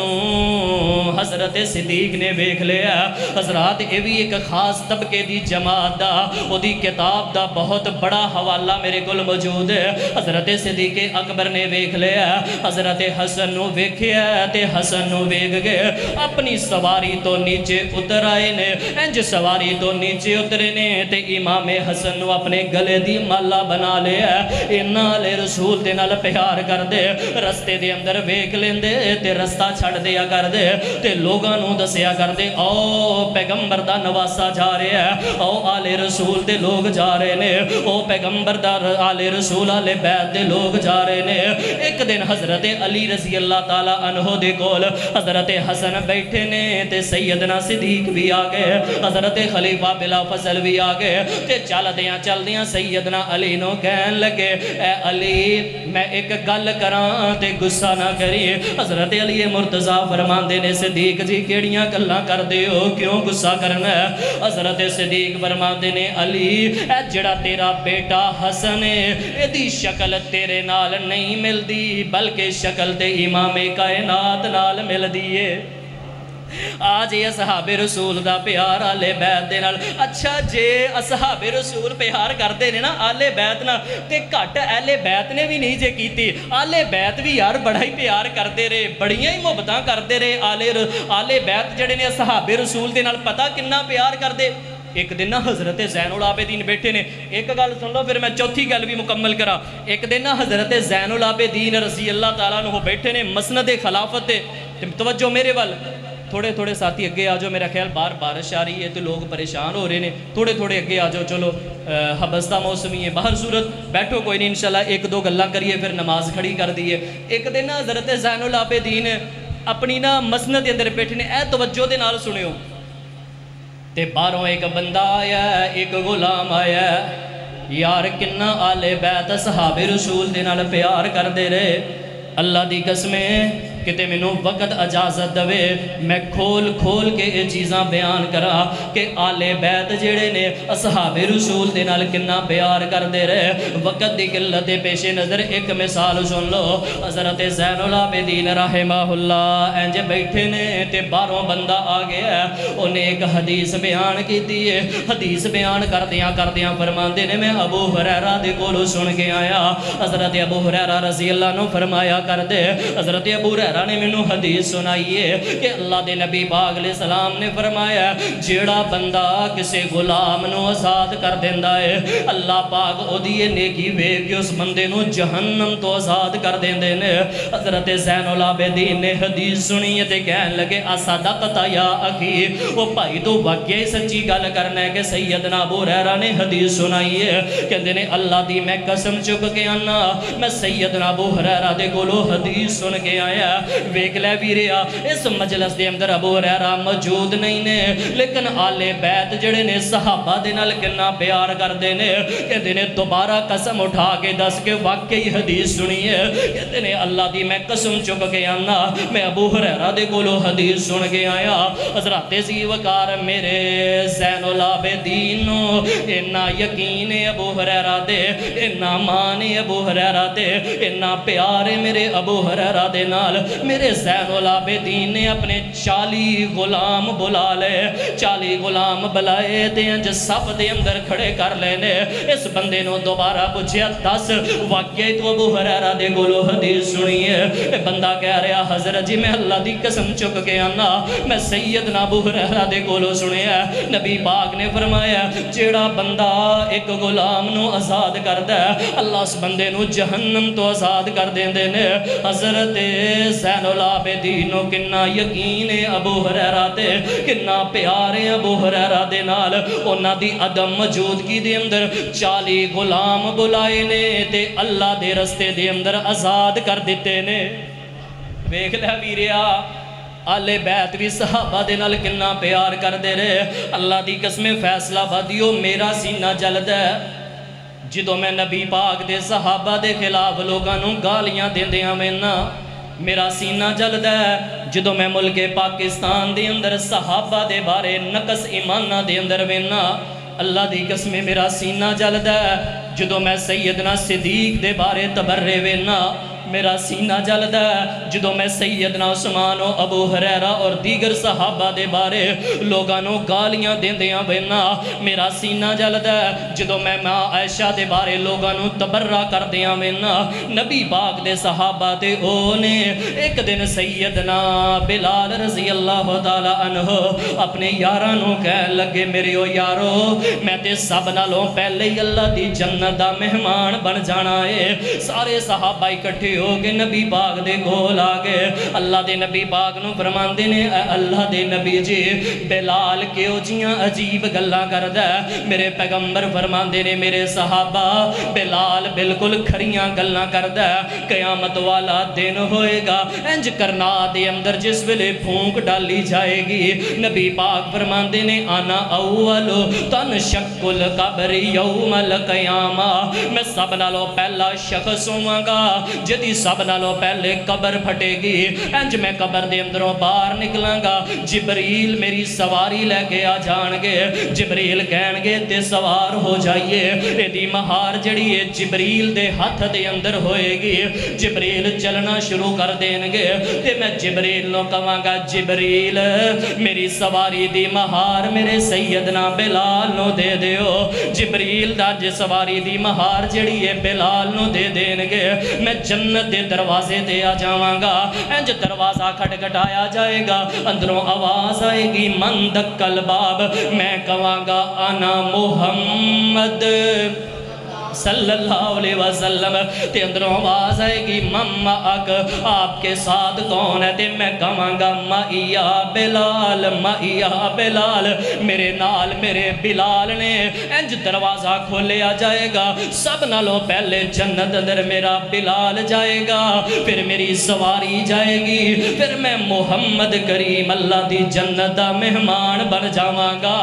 Speaker 1: हज़रत सिद्दीक ने वेख लिया। हजरात ये भी एक खास तबके की जमात का वो किताब का बहुत बड़ा हवाला मेरे को मौजूद है। हज़रत सिद्दीक अकबर ने वेख लिया। हज़रत हसन वेख्या तो हसन वेख गए अपनी सवारी तो नीचे उतर आए ने। इंज सवारी तो नीचे उतरे ने ते इमामे हसन अपने गले की माला बना लिया। इन्ना ले रसूल के नाल प्यार कर दे रस्ते के अंदर वेख लेंदे ते रस्ता छड़ दिया करते ते लोगों ਨੂੰ ਦੱਸਿਆ ਕਰਦੇ ਆਓ ਪੈਗੰਬਰ ਦਾ ਨਵਾਸਾ ਜਾ ਰਿਹਾ ਹੈ ਆਓ ਆਲੇ ਰਸੂਲ ਦੇ ਲੋਕ ਜਾ ਰਹੇ ਨੇ ਉਹ ਪੈਗੰਬਰ ਦਾ ਰ- ਆਲੇ ਰਸੂਲ ਆਲੇ ਬੈਤ ਦੇ ਲੋਕ ਜਾ ਰਹੇ ਨੇ ਇੱਕ ਦਿਨ ਹਜ਼ਰਤ ਅਲੀ ਰਜ਼ੀ ਅੱਲਾਹ ਤਾਲਾ ਅਨਹੂ ਦੇ ਕੋਲ ਹਜ਼ਰਤ ਹਸਨ ਬੈਠੇ ਨੇ ਤੇ ਸੈਯਦਨਾ ਸਿਦੀਕ ਵੀ ਆ ਗਏ ਹਜ਼ਰਤ ਖਲੀਫਾ ਬਿਲਾ ਫਜ਼ਲ ਵੀ ਆ ਗਏ ਤੇ ਚੱਲਦਿਆਂ ਚੱਲਦਿਆਂ ਸੈਯਦਨਾ ਅਲੀ ਨੂੰ ਕਹਿਣ ਲੱਗੇ ਐ ਅਲੀ ਮੈਂ ਇੱਕ ਗੱਲ ਕਰਾਂ ਤੇ ਗੁੱਸਾ ਨਾ ਕਰੀ ਹਜ਼ਰਤ ਅਲੀ ਮੁਰਤਜ਼ਾ ਫਰਮਾਉਂਦੇ ਨੇ ਸਿਦੀਕ ਜੀ ਕਿਹੜੀਆਂ केड़ियाँ गल्लां करदे हो, क्यों गुस्सा करना? है हज़रत सदीक वर्मा देने अली ए जड़ा तेरा बेटा हसन है एदी शकल तेरे नाल नहीं मिलदी, बल्कि शकल ते इमामे कायनात नाल मिलदी है। ਆ ਜੇ ਅਸਹਾਬੇ ਰਸੂਲ ਦਾ ਪਿਆਰ ਆਲੇ ਬੈਤ ਦੇ ਨਾਲ ਅੱਛਾ ਜੇ ਅਸਹਾਬੇ ਰਸੂਲ ਪਿਆਰ ਕਰਦੇ ਨੇ ਨਾ ਆਲੇ ਬੈਤ ਨਾਲ ਤੇ ਘੱਟ ਆਲੇ ਬੈਤ ਨੇ ਵੀ ਨਹੀਂ ਜੇ ਕੀਤੀ ਆਲੇ ਬੈਤ ਵੀ ਯਾਰ ਬੜਾ ਹੀ ਪਿਆਰ ਕਰਦੇ ਰਹੇ ਬੜੀਆਂ ਹੀ ਮੁਹੱਬਤਾਂ ਕਰਦੇ ਰਹੇ ਆਲੇ ਰ- ਆਲੇ ਬੈਤ ਜਿਹੜੇ ਨੇ ਅਸਹਾਬੇ ਰਸੂਲ ਦੇ ਨਾਲ ਪਤਾ ਕਿੰਨਾ ਪਿਆਰ ਕਰਦੇ ਇੱਕ ਦਿਨ ਨਾ ਹਜ਼ਰਤ ਜ਼ੈਨੁਲ ਆਬਦੀਨ ਬੈਠੇ ਨੇ ਇੱਕ ਗੱਲ ਸੁਣ ਲਓ ਫਿਰ ਮੈਂ ਚੌਥੀ ਗੱਲ ਵੀ ਮੁਕੰਮਲ ਕਰਾਂ ਇੱਕ ਦਿਨ ਨਾ ਹਜ਼ਰਤ ਜ਼ੈਨੁਲ ਆਬਦੀਨ ਰਜ਼ੀ ਅੱਲਾਹ ਤਾਲਾ ਨੂੰ ਉਹ ਬੈਠੇ ਨੇ ਮਸਨਦ ਖਿਲਾਫਤ ਤੇ ਤੇ ਤਵੱਜੋ ਮੇਰੇ ਵੱਲ ਥੋੜੇ ਥੋੜੇ ਸਾਥੀ ਅੱਗੇ ਆ ਜਾਓ ਮੇਰਾ ਖਿਆਲ ਬਾਹਰ ਬਾਰਿਸ਼ ਆ ਰਹੀ ਹੈ ਤੇ ਲੋਕ ਪਰੇਸ਼ਾਨ ਹੋ ਰਹੇ ਨੇ ਥੋੜੇ ਥੋੜੇ ਅੱਗੇ ਆ ਜਾਓ ਚਲੋ ਅ, ਹਬਸ ਦਾ ਮੌਸਮ ਹੀ ਹੈ ਬਾਹਰ ਸੂਰਤ ਬੈਠੋ ਕੋਈ ਨਹੀਂ ਇਨਸ਼ਾਅੱਲਾ ਇੱਕ ਦੋ ਗੱਲਾਂ ਕਰੀਏ ਫਿਰ ਨਮਾਜ਼ ਖੜੀ ਕਰ ਦਈਏ ਇੱਕ ਦਿਨ ਨਾ ਹਜ਼ਰਤ ਜ਼ੈਨੁਲ ਆਬਦੀਨ ਆਪਣੀ ਨਾ ਮਸਨਦ ਦੇ ਅੰਦਰ ਬੈਠੇ ਨੇ ਇਹ ਤਵੱਜੋ ਦੇ ਨਾਲ ਸੁਣਿਓ ਤੇ ਬਾਹਰੋਂ ਇੱਕ ਬੰਦਾ ਆਇਆ ਇੱਕ ਗੁਲਾਮ ਆਇਆ ਯਾਰ ਕਿੰਨਾ ਆਲੇ ਬੈਤ ਸਹਾਬੇ ਰਸੂਲ ਦੇ ਨਾਲ ਪਿਆਰ ਕਰਦੇ ਰਹੇ ਅੱਲਾ कि ते मैनू वक्त इजाज़त दे मैं खोल खोल के ये चीज़ा बयान करा कि आले बैत जड़े ने असहाबे रसूल के नाल कि प्यार करते रहे वक्त की किल्लत पेशे नज़र एक मिसाल सुन लो हज़रत जैनुला बेदीन राहे माहुल्ला इंज बैठे ने ते बारहों बंदा आ गया उन्हें एक हदीस बयान की है हदीस बयान करद्या करद्या फरमाते ने मैं अबू हुरैरा के कोलों सुन के आया हज़रत अबू हुरैरा रज़ी अल्लाह फरमाया कर दे हज़रत अबू हुरैरा सरा ने मैनू हदीस सुनाई है कि अल्लाह के नबी बाग सलाम ने फरमाया जेड़ा बंदा किसी गुलाम आज़ाद कर देता है अल्लाह पाक ओदी नेकी वेख के उस बंदे जहन्नम तो आज़ाद कर देंगे ने हज़रत सैनोलाबेदीन ने हदीस सुनी है कह लगे आसा दकता या अखी वो भाई तू वाकई सच्ची गल करना है कि सैयद नाबू रहरा ने हदीस सुनाई है कहते ने अल्लाह की मैं कसम चुक के आना मैं सैयद नाबू हरैरा दे को हदीस सुन के आया वेख लै वीरिया इस मजलस दे अंदर अबू हुरैरा मौजूद नहीं ने। लेकिन आले बैत जड़े ने सहाबा दे कितना प्यार करते ने कहते दोबारा कसम उठा के दस के वाकई हदीस सुनी है कहते ने अल्लाह दी मैं कसम चुक के आना मैं अबू हुरैरा दे हदीस सुन के आया। हज़रत वकार मेरे जैनुल आबदीन, इन्ना यकीन है अबू हुरैरा दे, इन्ना मान है अबू हुरैरा दे, इन्ना प्यार है मेरे अबू हुरैरा दे नाल। मेरे जैनुल आबदीन ने अपने 40 गुलाम बुला ले 40 गुलाम बुलाए ते अंज सब दे अंदर खड़े कर लेने। इस बंदे नु दोबारा पूछया दस, वाकई तू अबू हुरैरा दे कोलों हदीस सुनी है बंदा कह रहा, हज़रत जी, मैं अल्लाह दी कसम चुक के आना मैं सैयदना अबू हुरैरा दे कोलों सुनिया नबी पाक ने फरमाया, जेड़ा बंदा एक गुलाम नु आज़ाद करदा है, अल्लाह उस बंदे नु जहन्नम तो आज़ाद कर देंदे ने। हज़रत जैनुल आबदीन नु किन्ना यकीन है अबू हुरैरा ते किन्ना प्यार है अबू हुरैरा दे नाल उन्हां दी अदम मौजूदगी दे अंदर 40 गुलाम बुलाए ने ते अल्लाह दे रस्ते दे अंदर आज़ाद कर दिते ने वेख लै वीरिया आले बैत भी सहाबा दे नाल किन्ना प्यार करते रहे अल्लाह दी कसमें फैसला बदियो मेरा सीना जलदा ਜਦੋਂ ਮੈਂ ਨਬੀ ਪਾਕ ਦੇ ਸਹਾਬਾ ਦੇ ਖਿਲਾਫ ਲੋਕਾਂ ਨੂੰ ਗਾਲੀਆਂ ਦਿੰਦਿਆਂ ਵੇਨਾ ਮੇਰਾ ਸੀਨਾ ਜਲਦਾ ਜਦੋਂ ਮੈਂ ਮੁਲਕੇ ਪਾਕਿਸਤਾਨ ਦੇ ਅੰਦਰ ਸਹਾਬਾ ਦੇ ਬਾਰੇ ਨਕਸ ਇਮਾਨਾਂ ਦੇ ਅੰਦਰ ਵੇਨਾ ਅੱਲਾ ਦੀ ਕਸਮੇ ਮੇਰਾ ਸੀਨਾ ਜਲਦਾ ਜਦੋਂ ਮੈਂ ਸੈਯਦਨਾ ਸਿਦੀਕ ਦੇ ਬਾਰੇ ਤਬਰਰੇ ਵੇਨਾ मेरा सीना जलदा जो मैं सैयदना उस्मान अबू हरैरा और दीगर सहाबा दे बारे लोगों गालियाँ देंदियाँ बेना मेरा सीना जलदा जो मैं माँ ऐशा दे बारे लोगों तबर्रा कर करदियाँ बेना नबी बाग दे सहाबा ते ने एक दिन सैयदना बिलाल रज़ी अल्लाह अनहु अपने यारां नु कह लगे मेरे ओ यारो, मैं ते सब नालों पहले ही अल्लाह दी जन्नत दा मेहमान बन जाना है। सारे सहाबा इकट्ठे हो के नबी पाक दे कोल आ गए अल्लाह दे नबी पाक नु फरमांदे ने "ऐ अल्लाह दे नबी जी बिलाल किहो जियाँ अजीब गल्लां करदा है। मेरे पैगंबर फरमांदे ने मेरे सहाबा बिलाल बिल्कुल खरियाँ गल्लां करदा है। कयामत वाला दिन होएगा इंज करना दे अंदर जिस वेले फूंक डाली जाएगी नबी पाक फरमांदे ने आना अव्वल तन शक्कुल कब्र यौमल कयामा मैं सब नालों पहला जिदी सब नालों पहले कब्र फटेगी इंज मैं कब्र दे अंदरों बाहर निकलांगा जिबरील मेरी सवारी लेके आ जाणगे जिबरील कहणगे ते सवार हो जाइए एदी महार जड़ी है जिबरील दे हथ दे अंदर होएगी जिबरील चलना शुरू कर देणगे ते मैं जिबरील नो कवांगा जिबरील मेरी सवारी दी महार मेरे सैयदना बिलाल नो दे दियो जिबरील दा जे सवारी दी महार जड़ी है बिलाल नो दे देणगे मैं जन्नत के दरवाजे ते आ जावांगा। इंज दरवाज़ा खटखटाया जाएगा। अंदरों आवाज़ आएगी, मंद दक्कल बाब मैं कवांगा, आना मोहम्मद। सल्लल्लाहु अलैहि वसल्लम, ते अंदरों आवाज़ आएगी मम्मा अक, आपके साथ कौन है? ते मैं कहांगा माइया बिलाल माइया बिलाल, मेरे नाल मेरे बिलाल ने इंज दरवाज़ा खोलिया जाएगा, सब नालों पहले जन्नत अंदर मेरा बिलाल जाएगा, फिर मेरी सवारी जाएगी, फिर मैं मोहम्मद करीम अल्लाह जन्नत दा मेहमान बन जावांगा।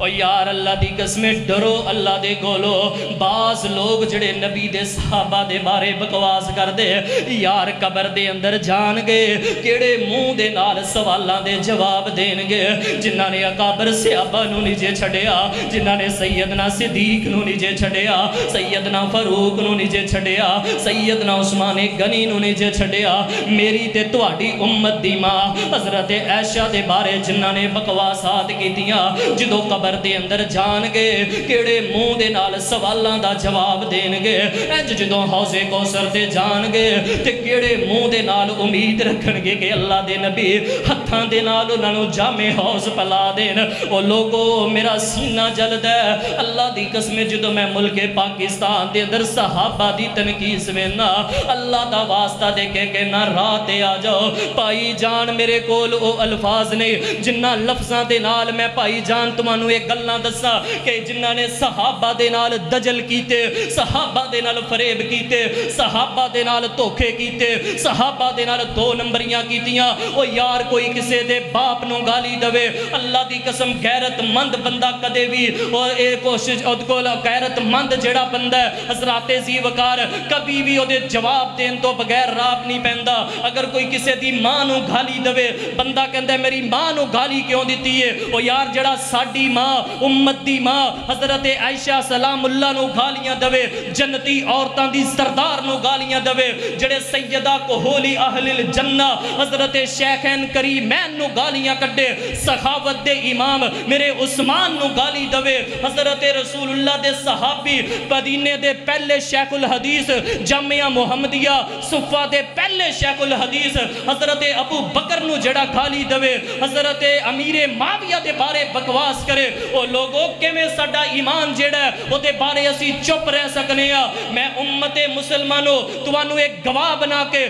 Speaker 1: और यार अल्लाह की कसमे डरो, अल्लाह दे कोलो। बास लोग जड़े नबी दे साहबा दे बारे बकवास करते यार कबर दे अंदर जान गए किड़े मुँह दे नाल सवालों दे जवाब देनगे जिन्हों ने अकाबर सियाबा नीचे छड़िया जिन्हों ने सैयदना सिदीक नीचे छड़िया सैयदना फरूक नीचे छड़िया सैयदना उस्माने गनी नीचे छड़िया मेरी ते थोड़ी उम्मत दी माँ हज़रत ऐशा के बारे जिन्होंने बकवासात की जो कबर कबर के अंदर जाएँगे किड़े मूँह के नाल सवालों का जवाब देंगे इंज जो हौसे कौसर से जाएँगे तो किड़े मूँह के नाल उम्मीद रखे कि अल्लाह के नबी हथा के नाल उन्होंने जामे हौस पिला देन। वो लोगो, मेरा सीना जलद है अल्लाह की कस्मे जो मैं मुल्के पाकिस्तान के अंदर सहाबा की तनकी वेना अल्लाह का वास्ता दे के कहना राह आ जाओ। भाई जान मेरे को अल्फाज नहीं जिन्ना लफजा के नाल मैं भाई जान तुम्हें वे गल्ला दसा कि जिन्हों ने सहाबा के नाल दजल किते, सहाबा के नाल फरेब किते, सहाबा के नाल धोखे किते, सहाबा के नाल दो नंबरियाँ कीतियाँ। ओ यार, कोई किसी के बाप न गाली दे अल्लाह की कसम गैरतमंद बंदा कदे भी, और ये कोशिश को गैरतमंद जड़ा बंदा है, हजराते जी वकार, कभी भी वो जवाब देने तो बगैर राब नहीं पैदा। अगर कोई किसी की माँ गाली दे बंदा कहता मेरी माँ गाली क्यों दी है? वो यार जड़ा साड़ी माँ माँ, उम्मत दी माँ, हज़रत आयशा सलामुल्ला गालियाँ दवे, जन्नती औरतों की सरदार न गालियाँ दवे, जेड़े सैयदा को होली अहलिल जन्ना, हज़रत शैखैन करी मैन गालियाँ कटे सखावत दे इमाम मेरे उस्मान न गाली दवे, हज़रत रसूलुल्ला दे सहाबी, पदीने दे पहले शैखुल हदीस, जामिया मुहम्मदिया, सुफा दे पहले शैखुल हदीस, हज़रत अबू बकर जड़ा गाली दवे, हज़रत अमीर माविया दे बारे बकवास करे ਬਾਰੇ ਬਕਵਾਸ ਕਰੇ ਉਹ ਲੋਗੋ ਕਿਵੇਂ ਸਾਡਾ ਈਮਾਨ ਜਿਹੜਾ ਉਹਦੇ ਬਾਰੇ ਅਸੀਂ ਚੁੱਪ ਰਹਿ ਸਕਨੇ ਆ ਮੈਂ ਉਮਤੇ ਮੁਸਲਮਾਨੋ ਤੁਹਾਨੂੰ ਇੱਕ ਗਵਾਹ ਬਣਾ ਕੇ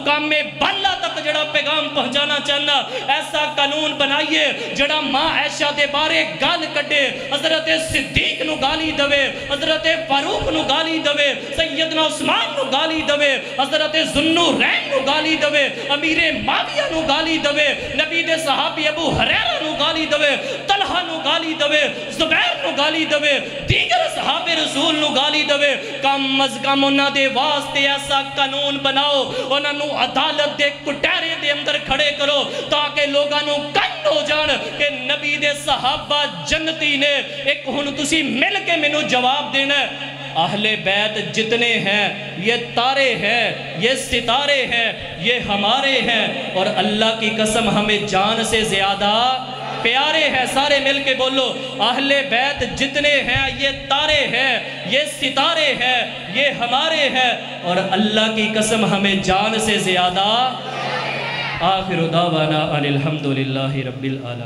Speaker 1: में बाला तक जड़ा पैगाम पहुंचाना चाहना। ऐसा कानून बनाइए, जड़ा माँ ऐशा दे बारे गल कटे, हज़रत सिद्दीक नु गाली दवे, हज़रत फारूक नु गाली दवे, सैयदना उस्मान नु गाली दवे, हज़रत जुन्नू रैन नु गाली दवे, अमीर माविया नु गाली दवे, नबी दे सहाबी अबू हुरैरा नु गाली दवे, तलहा नु गाली दवे, जुबैर नु गाली दवे, दीगर सहाबे रसूल नु गाली दवे। कम अज कम उन्हां दे वास्ते ऐसा कानून बनाओ, उन्हां अदालत दे कुटहरे दे अंदर खड़े करो ताकि लोगां कंन हो जान कि नबी दे सहाबा जन्नती ने एक हुन तुसी मिल के मैनू जवाब देना है अहले बैत जितने हैं, ये तारे हैं, ये सितारे हैं, ये हमारे हैं। और अल्लाह की कसम हमें जान से ज़्यादा प्यारे हैं। सारे मिल के बोलो, अहले बैत जितने हैं, ये तारे हैं, ये सितारे हैं, ये हमारे हैं। और अल्लाह की कसम हमें जान से ज़्यादा। आखिर दावाना अनिल हम्दुलिल्लाहि रब्बिल आलमीन।